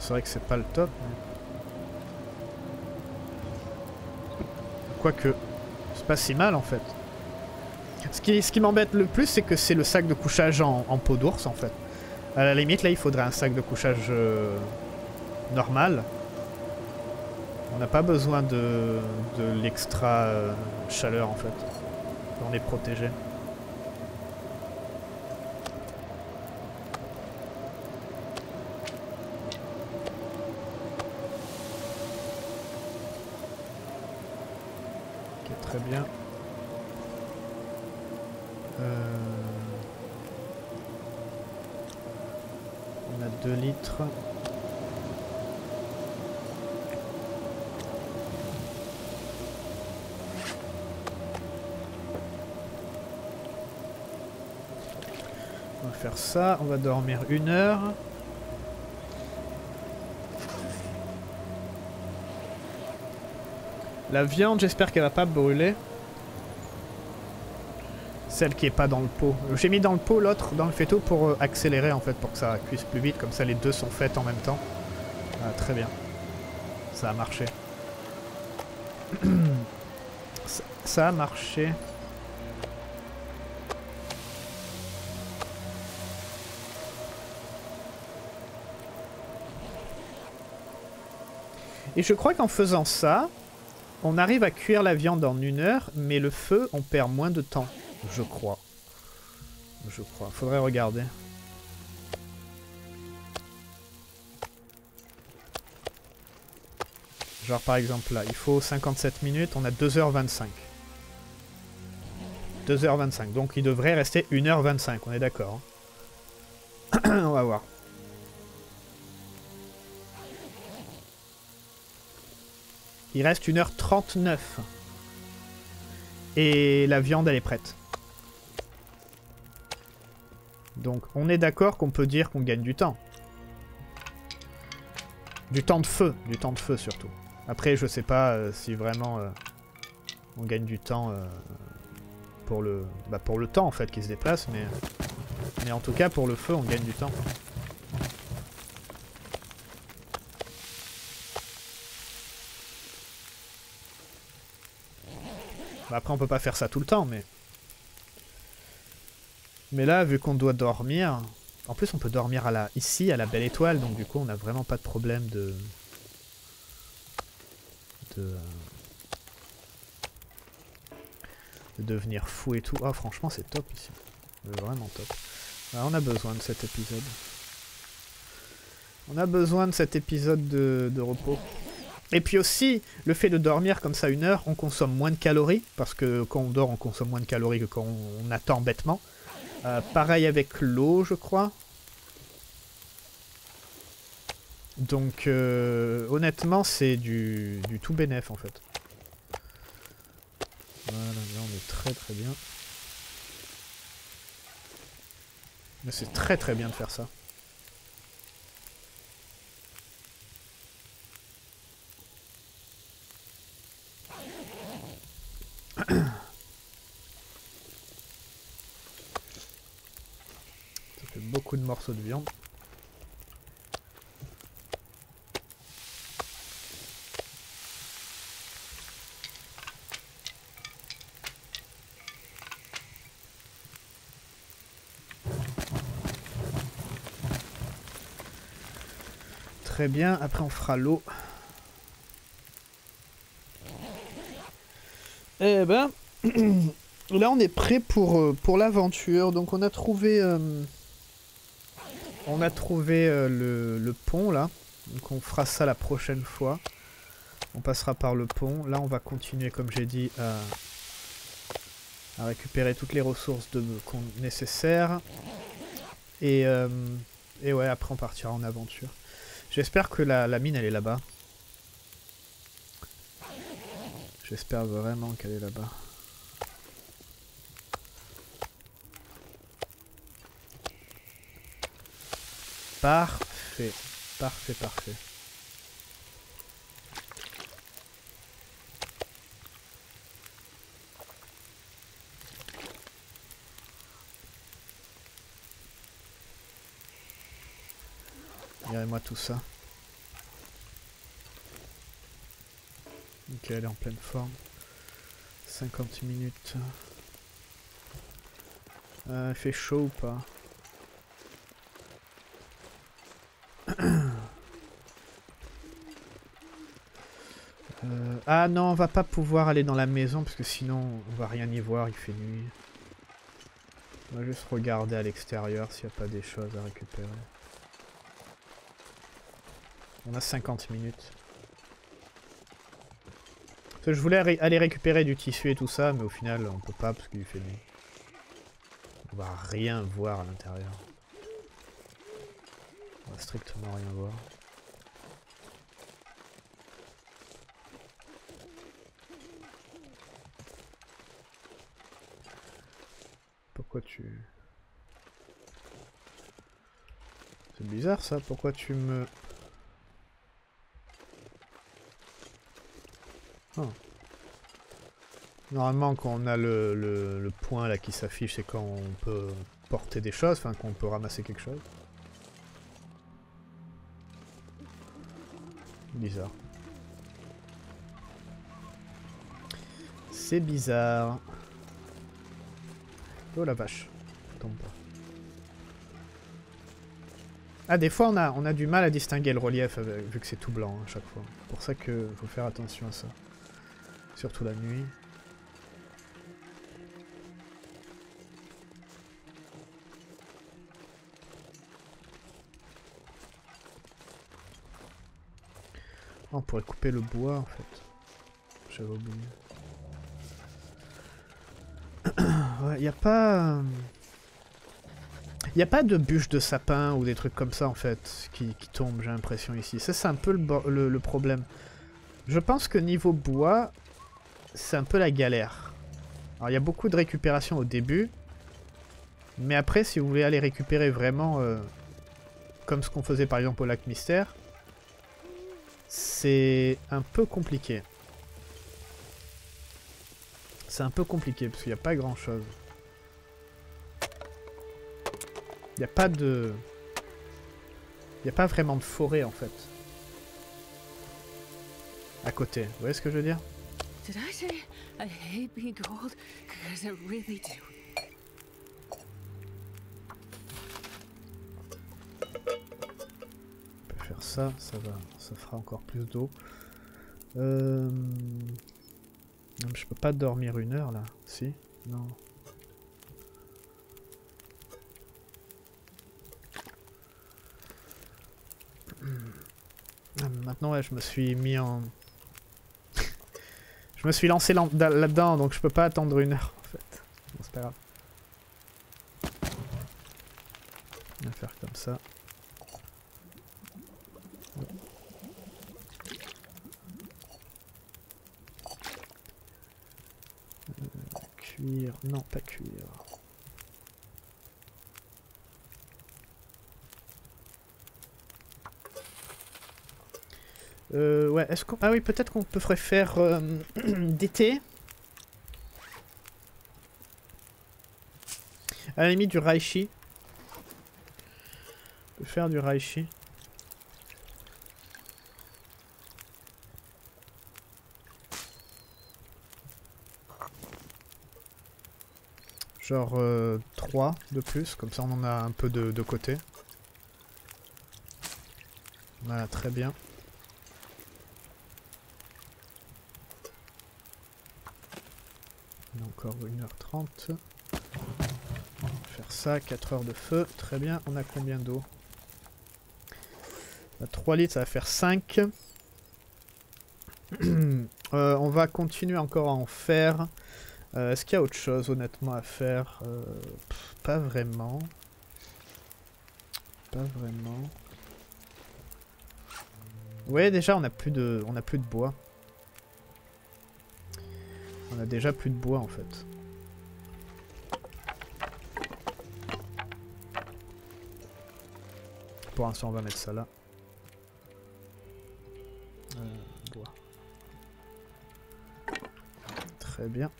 C'est vrai que c'est pas le top. Quoique, c'est pas si mal en fait. Ce qui, ce qui m'embête le plus, c'est que c'est le sac de couchage en, peau d'ours en fait. À la limite, là, il faudrait un sac de couchage euh, normal. On n'a pas besoin de, de l'extra euh, chaleur en fait. On est protégé. Très bien. Euh, on a 2 litres. On va faire ça, on va dormir une heure. La viande, j'espère qu'elle va pas brûler. Celle qui est pas dans le pot. J'ai mis dans le pot l'autre dans le faitout pour euh, accélérer en fait, pour que ça cuise plus vite. Comme ça les deux sont faites en même temps. Ah, très bien. Ça a marché. (clears throat) ça a marché. Et je crois qu'en faisant ça, on arrive à cuire la viande en une heure, mais le feu, on perd moins de temps, je crois. Je crois. Faudrait regarder. Genre par exemple là, il faut 57 minutes, on a 2h25. 2h25, donc il devrait rester 1h25, on est d'accord. Hein. (clears throat) on va voir. Il reste 1h39. Et la viande, elle est prête. Donc on est d'accord qu'on peut dire qu'on gagne du temps. Du temps de feu, du temps de feu surtout. Après, je sais pas euh, si vraiment euh, on gagne du temps euh, pour le bah, pour le temps en fait qui se déplace, mais mais en tout cas pour le feu, on gagne du temps. Bah, après, on peut pas faire ça tout le temps, mais... Mais là, vu qu'on doit dormir... En plus, on peut dormir à la... ici, à la Belle Étoile, donc du coup, on n'a vraiment pas de problème de... De... de devenir fou et tout. Oh, franchement, c'est top ici. Vraiment top. Ah, on a besoin de cet épisode. On a besoin de cet épisode de, de repos. Et puis aussi, le fait de dormir comme ça une heure, on consomme moins de calories, parce que quand on dort, on consomme moins de calories que quand on, attend bêtement. Euh, pareil avec l'eau, je crois. Donc, euh, honnêtement, c'est du, du tout bénéf, en fait. Voilà, là, on est très très bien. Mais c'est très très bien de faire ça. De morceaux de viande. Très bien, après on fera l'eau. Eh ben, (clears throat) là on est prêt pour, euh, pour l'aventure. Donc on a trouvé, euh, on a trouvé euh, le, pont là. Donc on fera ça la prochaine fois. On passera par le pont. Là on va continuer comme j'ai dit à, récupérer toutes les ressources de, nécessaires. Et, et ouais après on partira en aventure. J'espère que la, la mine elle est là-bas. J'espère vraiment qu'elle est là-bas. Parfait. Parfait, parfait. Regardez-moi tout ça. Ok, elle est en pleine forme. 50 minutes. Euh, il fait chaud ou pas? Ah non, on va pas pouvoir aller dans la maison parce que sinon on va rien y voir, il fait nuit. On va juste regarder à l'extérieur s'il n'y a pas des choses à récupérer. On a 50 minutes. Je voulais aller récupérer du tissu et tout ça, mais au final, on peut pas parce qu'il fait nuit. On va rien voir à l'intérieur. On va strictement rien voir. Tu... C'est bizarre ça, pourquoi tu me... Oh. Normalement, quand on a le, point là qui s'affiche, c'est quand on peut porter des choses, enfin qu'on peut ramasser quelque chose. Bizarre. C'est bizarre. Oh la vache. Tombe pas. Ah, des fois on a, on a du mal à distinguer le relief vu que c'est tout blanc hein, à chaque fois. C'est pour ça qu'il faut faire attention à ça. Surtout la nuit. on pourrait couper le bois en fait. J'avais oublié. Y a pas... Il n'y a pas de bûches de sapin ou des trucs comme ça en fait qui, tombent, j'ai l'impression ici. Ça c'est un peu le, problème. Je pense que niveau bois, c'est un peu la galère. Alors il y a beaucoup de récupération au début. Mais après, si vous voulez aller récupérer vraiment, euh, comme ce qu'on faisait par exemple au lac Mystère, c'est un peu compliqué. C'est un peu compliqué parce qu'il n'y a pas grand Il n'y a pas de... Il n'y a pas vraiment de forêt en fait. À côté. Vous voyez ce que je veux dire? Did I say I hate being cold? Because I really do. On peut faire ça, ça va, ça fera encore plus d'eau. Euh... Non, je peux pas dormir une heure là, si? Non. Maintenant, ouais, je me suis mis en... (laughs) Je me suis lancé là-dedans, donc je peux pas attendre une heure, en fait. Bon, c'est pas grave. On va faire comme ça. Euh, cuir... Non, pas cuir. Euh, ouais, est-ce qu'on... Ah oui, peut-être qu'on peut faire euh, (clears throat) d'été. À la limite du Raichi. faire du Raichi Genre 3 euh, de plus, comme ça on en a un peu de côté. Voilà, très bien. Encore 1h30. Faire ça, 4 heures de feu. Très bien, on a combien d'eau? 3 litres, ça va faire 5. (clears throat) Euh, on va continuer encore à en faire. Euh, est-ce qu'il y a autre chose honnêtement à faire? Euh, Pas vraiment. Pas vraiment. Ouais, déjà on a plus de, on a plus de bois. On a déjà plus de bois en fait. Pour l'instant on va mettre ça là. Euh, bois. Très bien.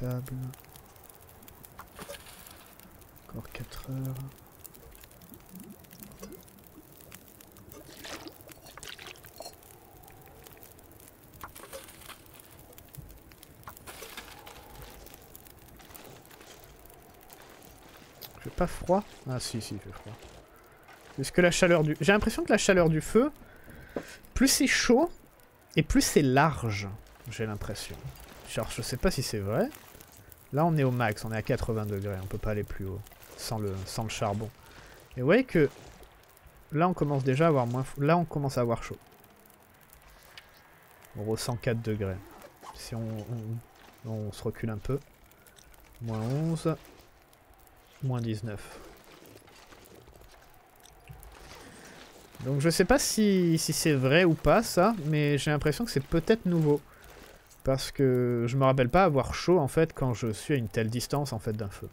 potable. Encore 4 heures. Froid Ah si, si, il fait froid. Est-ce la chaleur du... J'ai l'impression que la chaleur du feu, plus c'est chaud, et plus c'est large, j'ai l'impression. Genre, je sais pas si c'est vrai. Là, on est au max, on est à 80 degrés, on peut pas aller plus haut, sans le, sans le charbon. Et vous voyez que là, on commence déjà à avoir moins... Là, on commence à avoir chaud. On ressent 4 degrés. Si on, on, on se recule un peu. Moins 11. Moins 19. Donc je sais pas si, c'est vrai ou pas ça, mais j'ai l'impression que c'est peut-être nouveau. Parce que je me rappelle pas avoir chaud en fait quand je suis à une telle distance en fait d'un feu.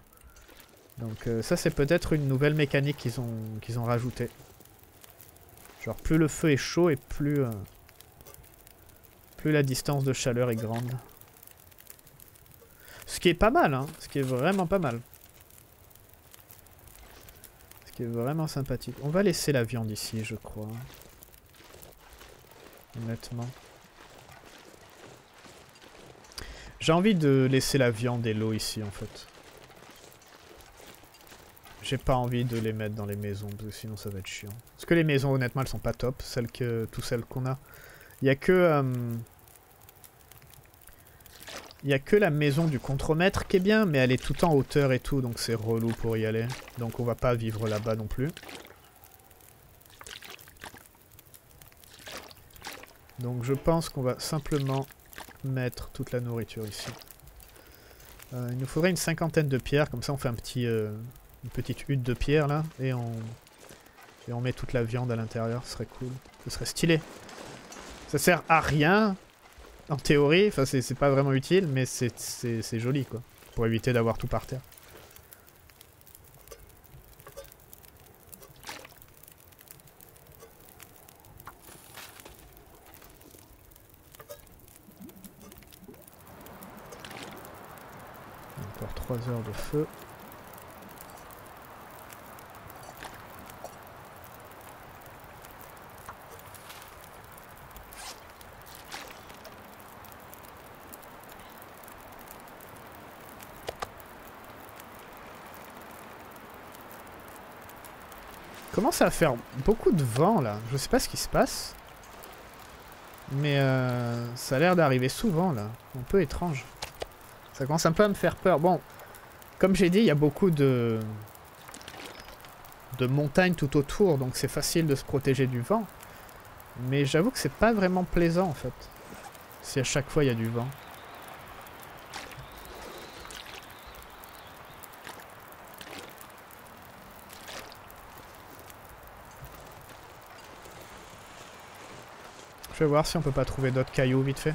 Donc euh, ça c'est peut-être une nouvelle mécanique qu'ils ont, qu'ils ont rajouté. Genre plus le feu est chaud et plus, euh, plus la distance de chaleur est grande. Ce qui est pas mal, hein. Ce qui est vraiment pas mal est vraiment sympathique. On va laisser la viande ici, je crois. Honnêtement. J'ai envie de laisser la viande et l'eau ici, en fait. J'ai pas envie de les mettre dans les maisons, parce que sinon ça va être chiant. Parce que les maisons, honnêtement, elles sont pas top, celles que, toutes celles qu'on a. Il y a que... Euh, il n'y a que la maison du contremaître qui est bien, mais elle est tout en hauteur et tout, donc c'est relou pour y aller. Donc on va pas vivre là-bas non plus. Donc je pense qu'on va simplement mettre toute la nourriture ici. Euh, il nous faudrait une cinquantaine de pierres, comme ça on fait un petit, euh, une petite hutte de pierre là, et on, et on met toute la viande à l'intérieur, ce serait cool. Ce serait stylé. Ça sert à rien, en théorie, enfin c'est pas vraiment utile, mais c'est joli quoi. Pour éviter d'avoir tout par terre. Encore 3 heures de feu. Commence à faire beaucoup de vent là. Je sais pas ce qui se passe. Mais euh, ça a l'air d'arriver souvent là. Un peu étrange. Ça commence un peu à me faire peur. Bon, comme j'ai dit, il y a beaucoup de de montagnes tout autour, donc c'est facile de se protéger du vent. Mais j'avoue que c'est pas vraiment plaisant en fait. Si à chaque fois il y a du vent. Je vais voir si on peut pas trouver d'autres cailloux vite fait.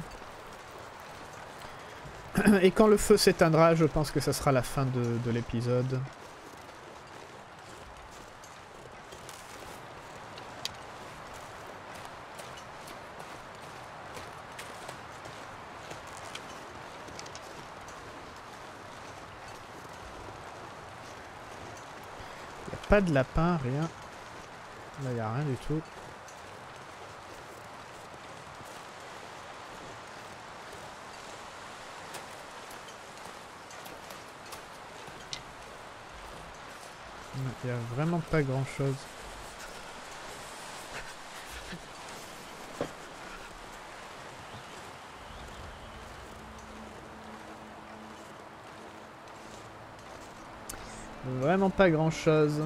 (clears throat) Et quand le feu s'éteindra, je pense que ça sera la fin de, de l'épisode. Pas de lapin, rien. Là, il a rien du tout. Il n'y a vraiment pas grand chose. Vraiment pas grand chose.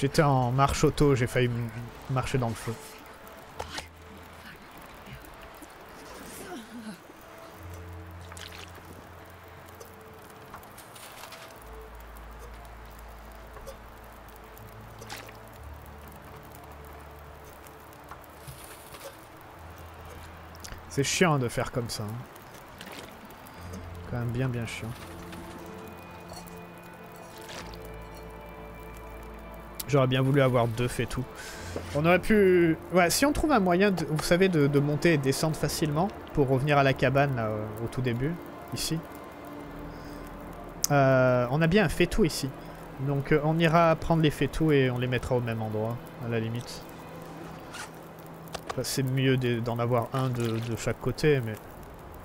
J'étais en marche auto, j'ai failli marcher dans le feu. C'est chiant de faire comme ça. Hein. Quand même bien bien chiant. J'aurais bien voulu avoir deux fait tout. On aurait pu... Ouais, si on trouve un moyen, de, vous savez, de, monter et descendre facilement pour revenir à la cabane au tout début, ici. Euh, on a bien un fait tout ici. Donc euh, on ira prendre les fait tout et on les mettra au même endroit, à la limite. c'est mieux d'en avoir un de, de, chaque côté, mais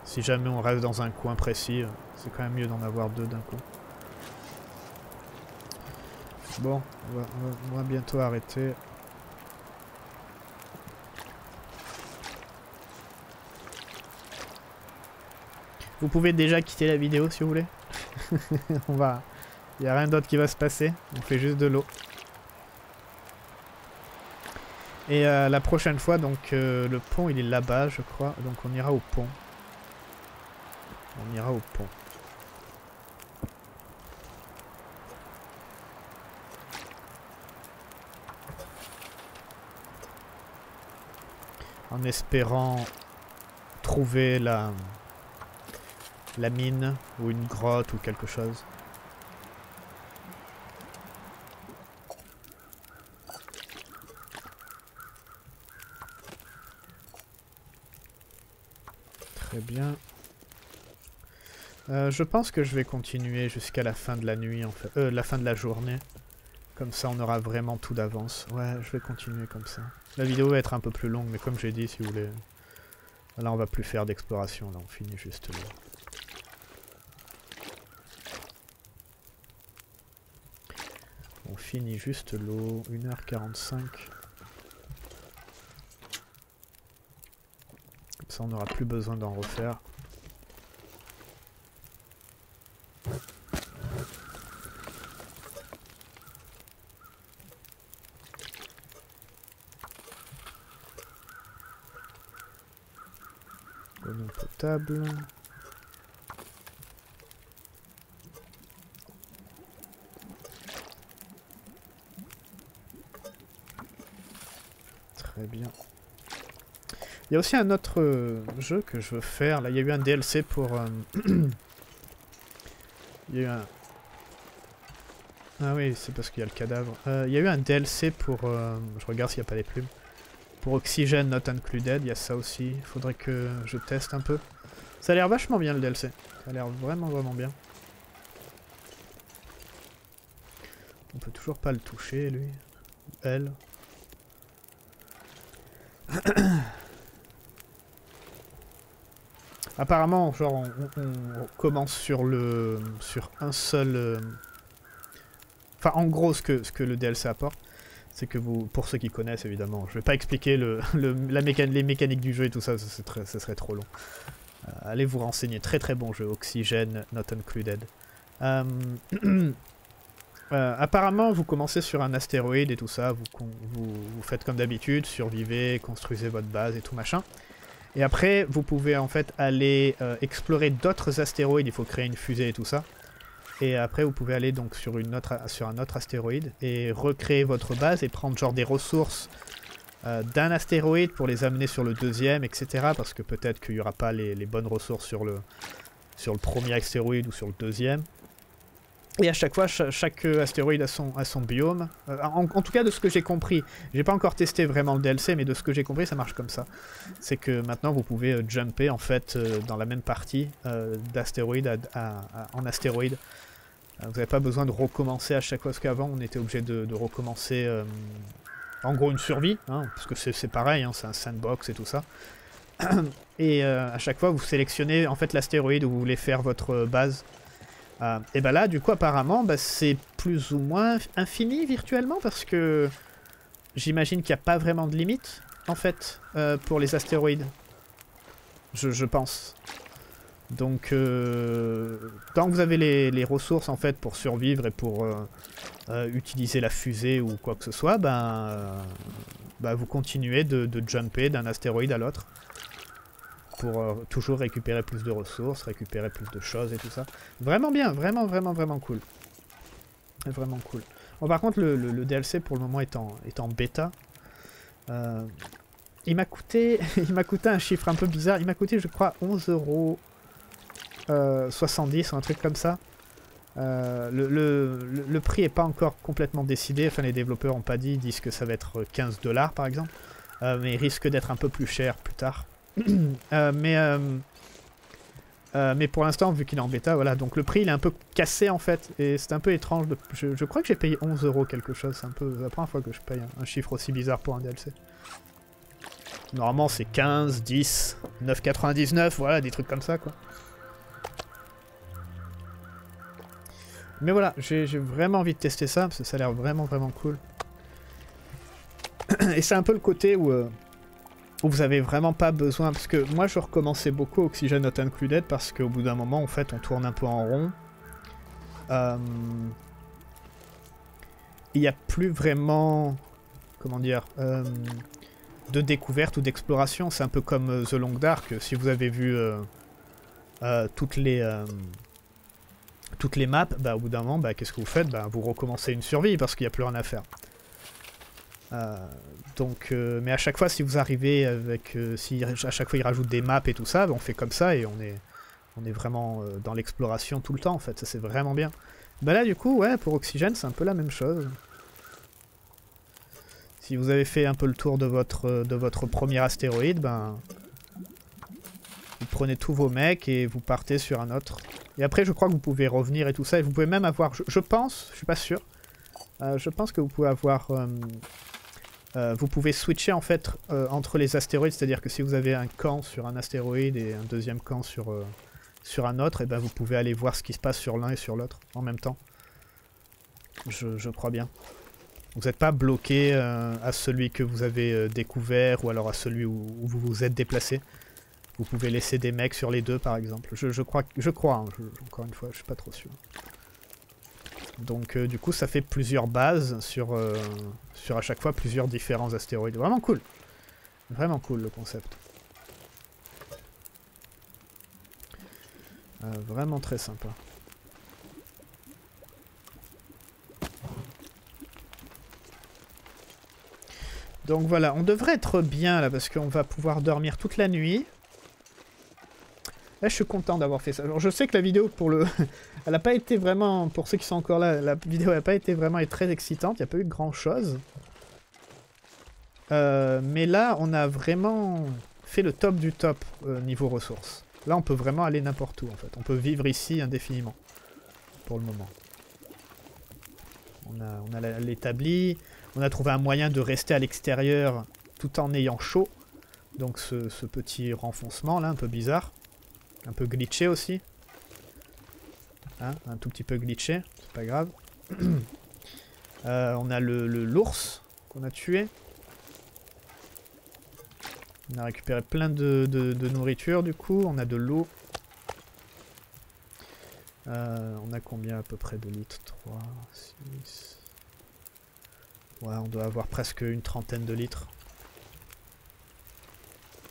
si jamais on reste dans un coin précis, euh, c'est quand même mieux d'en avoir deux d'un coup. Bon, on va, bientôt arrêter. Vous pouvez déjà quitter la vidéo si vous voulez. (laughs) on va... Il n'y a rien d'autre qui va se passer. On fait juste de l'eau. Et euh, la prochaine fois, donc euh, le pont il est là-bas je crois. Donc on ira au pont. On ira au pont. En espérant trouver la, la mine ou une grotte ou quelque chose. Très bien. Euh, je pense que je vais continuer jusqu'à la fin de la nuit, en fait. Euh, la fin de la journée. Comme ça, on aura vraiment tout d'avance. Ouais, je vais continuer comme ça. La vidéo va être un peu plus longue, mais comme j'ai dit, si vous voulez... Là, on va plus faire d'exploration, là, on finit juste là. On finit juste l'eau, 1h45. Comme ça, on n'aura plus besoin d'en refaire. Très bien. Il y a aussi un autre euh, jeu que je veux faire. Là, il y a eu un DLC pour... Euh, (clears throat) il y a eu un... Ah oui, c'est parce qu'il y a le cadavre. Euh, il y a eu un DLC pour... Je regarde s'il n'y a pas des plumes. Pour Oxygen Not Included, il y a ça aussi. Il faudrait que je teste un peu. Ça a l'air vachement bien le DLC. Ça a l'air vraiment vraiment bien. On peut toujours pas le toucher lui. Elle. (coughs) Apparemment, genre, on, commence sur le, sur un seul. Euh, enfin, en gros, ce que, ce que le DLC apporte, c'est que vous, pour ceux qui connaissent évidemment, je vais pas expliquer le, la les mécaniques du jeu et tout ça, ça serait trop long. Euh, allez vous renseigner, très très bon jeu, Oxygen Not Included. Euh, (clears throat) euh, apparemment, vous commencez sur un astéroïde et tout ça, vous, faites comme d'habitude, survivez, construisez votre base et tout machin. Et après, vous pouvez en fait aller explorer d'autres astéroïdes, il faut créer une fusée et tout ça. Et après, vous pouvez aller donc sur, sur un autre astéroïde et recréer votre base et prendre genre des ressources euh, d'un astéroïde pour les amener sur le deuxième, etc. Parce que peut-être qu'il n'y aura pas les, bonnes ressources sur le, sur le premier astéroïde ou sur le deuxième. Et à chaque fois, chaque, astéroïde a son, a son biome. Euh, en, tout cas, de ce que j'ai compris, j'ai pas encore testé vraiment le DLC, mais de ce que j'ai compris, ça marche comme ça. C'est que maintenant, vous pouvez euh, jumper en fait euh, dans la même partie d'astéroïde en astéroïde. vous n'avez pas besoin de recommencer à chaque fois, parce qu'avant, on était obligé de, recommencer en gros une survie, hein, parce que c'est pareil, hein, c'est un sandbox et tout ça. (clears throat) Et à chaque fois, vous sélectionnez en fait l'astéroïde où vous voulez faire votre base. Euh, et bah là, du coup, apparemment, bah, c'est plus ou moins infini virtuellement parce que j'imagine qu'il n'y a pas vraiment de limite, en fait, euh, pour les astéroïdes. Je, pense. Donc, euh, tant que vous avez les, ressources, en fait, pour survivre et pour utiliser la fusée ou quoi que ce soit, ben, bah, vous continuez de jumper d'un astéroïde à l'autre pour euh, toujours récupérer plus de ressources, récupérer plus de choses et tout ça. Vraiment bien, vraiment, vraiment, vraiment cool. Vraiment cool. Bon, par contre, le, DLC pour le moment est en, est en bêta. Euh, il m'a coûté, (laughs) il coûté un chiffre un peu bizarre. Il m'a coûté, je crois, 11 euros 70 ou un truc comme ça. Euh, le, le, prix est pas encore complètement décidé. Enfin, les développeurs n'ont pas dit. Ils disent que ça va être 15 dollars par exemple. mais il risque d'être un peu plus cher plus tard. (clears throat) Euh, mais, euh, euh, mais pour l'instant, vu qu'il est en bêta, voilà. Donc le prix, il est un peu cassé en fait. Et c'est un peu étrange. Je, crois que j'ai payé 11 euros quelque chose. C'est un peu la première fois que je paye un, chiffre aussi bizarre pour un DLC. Normalement, c'est 15, 10, 9,99, voilà, des trucs comme ça, quoi. Mais voilà, j'ai vraiment envie de tester ça, parce que ça a l'air vraiment, vraiment cool. Et c'est un peu le côté où vous avez vraiment pas besoin, parce que moi je recommençais beaucoup Oxygen Not Included parce qu'au bout d'un moment en fait on tourne un peu en rond. Euh, il n'y a plus vraiment, comment dire, euh, de découverte ou d'exploration. C'est un peu comme euh, The Long Dark. Si vous avez vu toutes les toutes les maps, bah, au bout d'un moment, bah, qu'est-ce que vous faites? Bah, Vous recommencez une survie parce qu'il n'y a plus rien à faire. Euh, donc, euh, mais à chaque fois, si vous arrivez avec, euh, si à chaque fois ils rajoutent des maps et tout ça, on fait comme ça et on est, on est vraiment dans l'exploration tout le temps en fait. Ça c'est vraiment bien. Bah là du coup, ouais, pour Oxygène, c'est un peu la même chose. Si vous avez fait un peu le tour de votre, de votre premier astéroïde, ben vous prenez tous vos mecs et vous partez sur un autre. Et après, je crois que vous pouvez revenir et tout ça. Et vous pouvez même avoir, je, pense, je suis pas sûr, je pense que vous pouvez avoir euh, vous pouvez switcher en fait euh, entre les astéroïdes, c'est-à-dire que si vous avez un camp sur un astéroïde et un deuxième camp sur, euh, sur un autre, et ben vous pouvez aller voir ce qui se passe sur l'un et sur l'autre en même temps. Je, crois bien. Vous n'êtes pas bloqué à celui que vous avez découvert ou alors à celui où, vous vous êtes déplacé. Vous pouvez laisser des mecs sur les deux par exemple. Je, crois, hein, encore une fois, je suis pas trop sûr. Donc du coup ça fait plusieurs bases sur, sur à chaque fois plusieurs différents astéroïdes. Vraiment cool. Vraiment cool le concept. Euh, vraiment très sympa. Donc voilà, on devrait être bien là parce qu'on va pouvoir dormir toute la nuit. Là, je suis content d'avoir fait ça. Alors, je sais que la vidéo, pour le... (laughs) elle n'a pas été vraiment... Pour ceux qui sont encore là, la vidéo n'a pas été vraiment très excitante. Il n'y a pas eu grand-chose. Euh, mais là, on a vraiment fait le top du top euh, niveau ressources. Là, on peut vraiment aller n'importe où, en fait. On peut vivre ici indéfiniment. Pour le moment. On a, on a l'établi. On a trouvé un moyen de rester à l'extérieur tout en ayant chaud. Donc ce, ce petit renfoncement là, un peu bizarre. Un peu glitché aussi. Hein, un tout petit peu glitché, c'est pas grave. (clears throat) Euh, on a le l'ours qu'on a tué. On a récupéré plein de, nourriture du coup, on a de l'eau. Euh, on a combien à peu près de litres? 3, 6... Ouais, on doit avoir presque une trentaine de litres.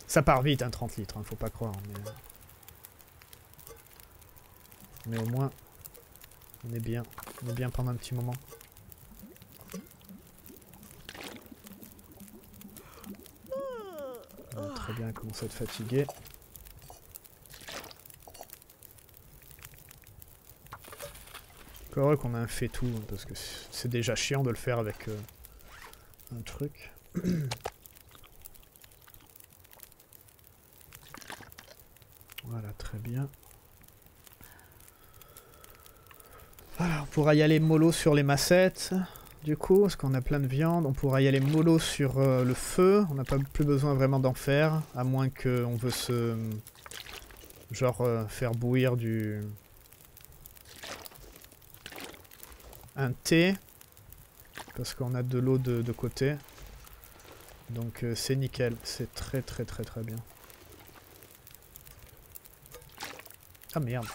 Ça part vite, hein, 30 litres, hein, faut pas croire. Mais au moins, on est bien. On est bien pendant un petit moment. très bien, commence à être fatigué. C'est heureux qu'on a un fait tout, parce que c'est déjà chiant de le faire avec euh, un truc. (coughs) voilà, très bien. Voilà, on pourra y aller mollo sur les massettes, du coup, parce qu'on a plein de viande. On pourra y aller mollo sur euh, le feu. On n'a pas plus besoin vraiment d'en faire, à moins qu'on veut se... Genre euh, faire bouillir du... Un thé. Parce qu'on a de l'eau de, côté. Donc euh, c'est nickel. C'est très très très très bien. Ah merde.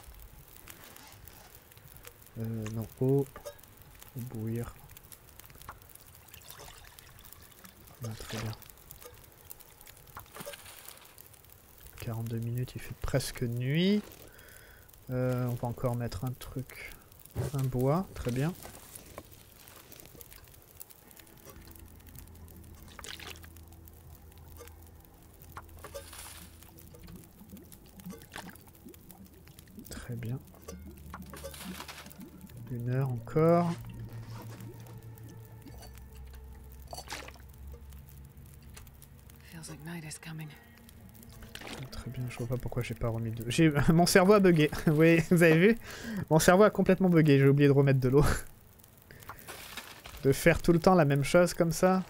Euh, non, eau. Bouillir. très bien. 42 minutes, il fait presque nuit. Euh, on va encore mettre un truc, un bois, très bien. Très bien. Une heure encore. Très bien, je vois pas pourquoi j'ai pas remis de... (laughs) Mon cerveau a bugué, (laughs) oui, vous avez vu? Mon cerveau a complètement bugué, j'ai oublié de remettre de l'eau. (laughs) de faire tout le temps la même chose comme ça,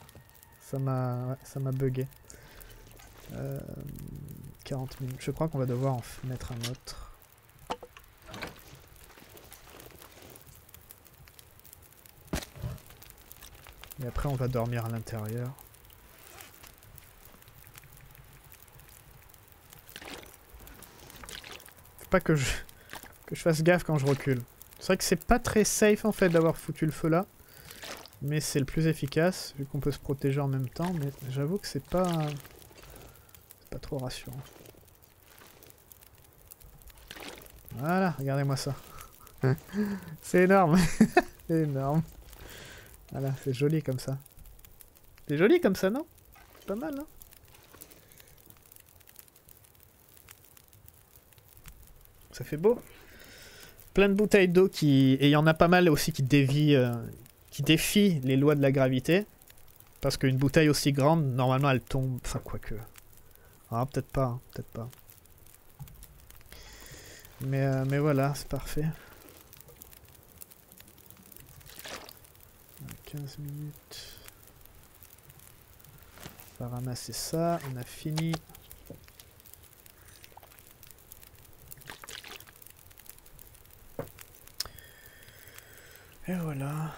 ça m'a ça m'a bugué. 40 euh, minutes, je crois qu'on va devoir en mettre un autre. Et après on va dormir à l'intérieur. Pas que je, que je fasse gaffe quand je recule. C'est vrai que c'est pas très safe en fait d'avoir foutu le feu là. Mais c'est le plus efficace, vu qu'on peut se protéger en même temps, mais j'avoue que c'est pas... C'est pas trop rassurant. Voilà, regardez-moi ça. c'est énorme. (laughs) c'est énorme. Voilà, c'est joli comme ça. C'est joli comme ça, non? C'est pas mal, non? Ça fait beau. Plein de bouteilles d'eau qui... Et il y en a pas mal aussi qui dévient... Euh, qui défient les lois de la gravité. Parce qu'une bouteille aussi grande, normalement elle tombe... Enfin, quoique... Ah, peut-être pas, hein, peut-être pas. Mais, euh, mais voilà, c'est parfait. 15 minutes. On va ramasser ça, on a fini. Et voilà.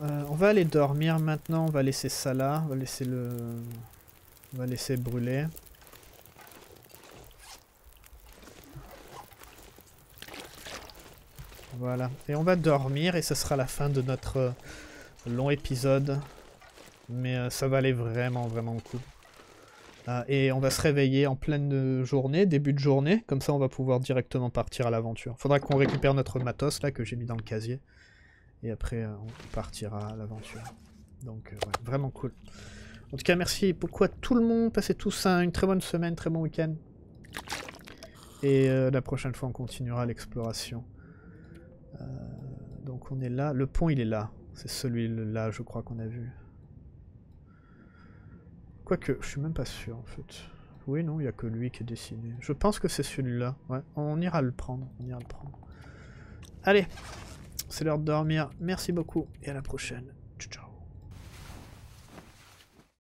Euh, on va aller dormir maintenant, on va laisser ça là, on va laisser le... On va laisser brûler. Voilà. Et on va dormir et ce sera la fin de notre euh, long épisode. Mais euh, ça va aller vraiment, vraiment cool. et on va se réveiller en pleine journée, début de journée. Comme ça, on va pouvoir directement partir à l'aventure. Faudra qu'on récupère notre matos, là, que j'ai mis dans le casier. Et après, euh, on partira à l'aventure. Donc, euh, vraiment cool. En tout cas, merci beaucoup à tout le monde. Passez tous une très bonne semaine, très bon week-end. Et euh, la prochaine fois, on continuera l'exploration. donc, on est là. Le pont, il est là. C'est celui-là, je crois, qu'on a vu. Quoique, je suis même pas sûr, en fait. Oui, non, il n'y a que lui qui est dessiné. Je pense que c'est celui-là. Ouais, on ira le prendre. On ira le prendre. Allez c'est l'heure de dormir. Merci beaucoup et à la prochaine.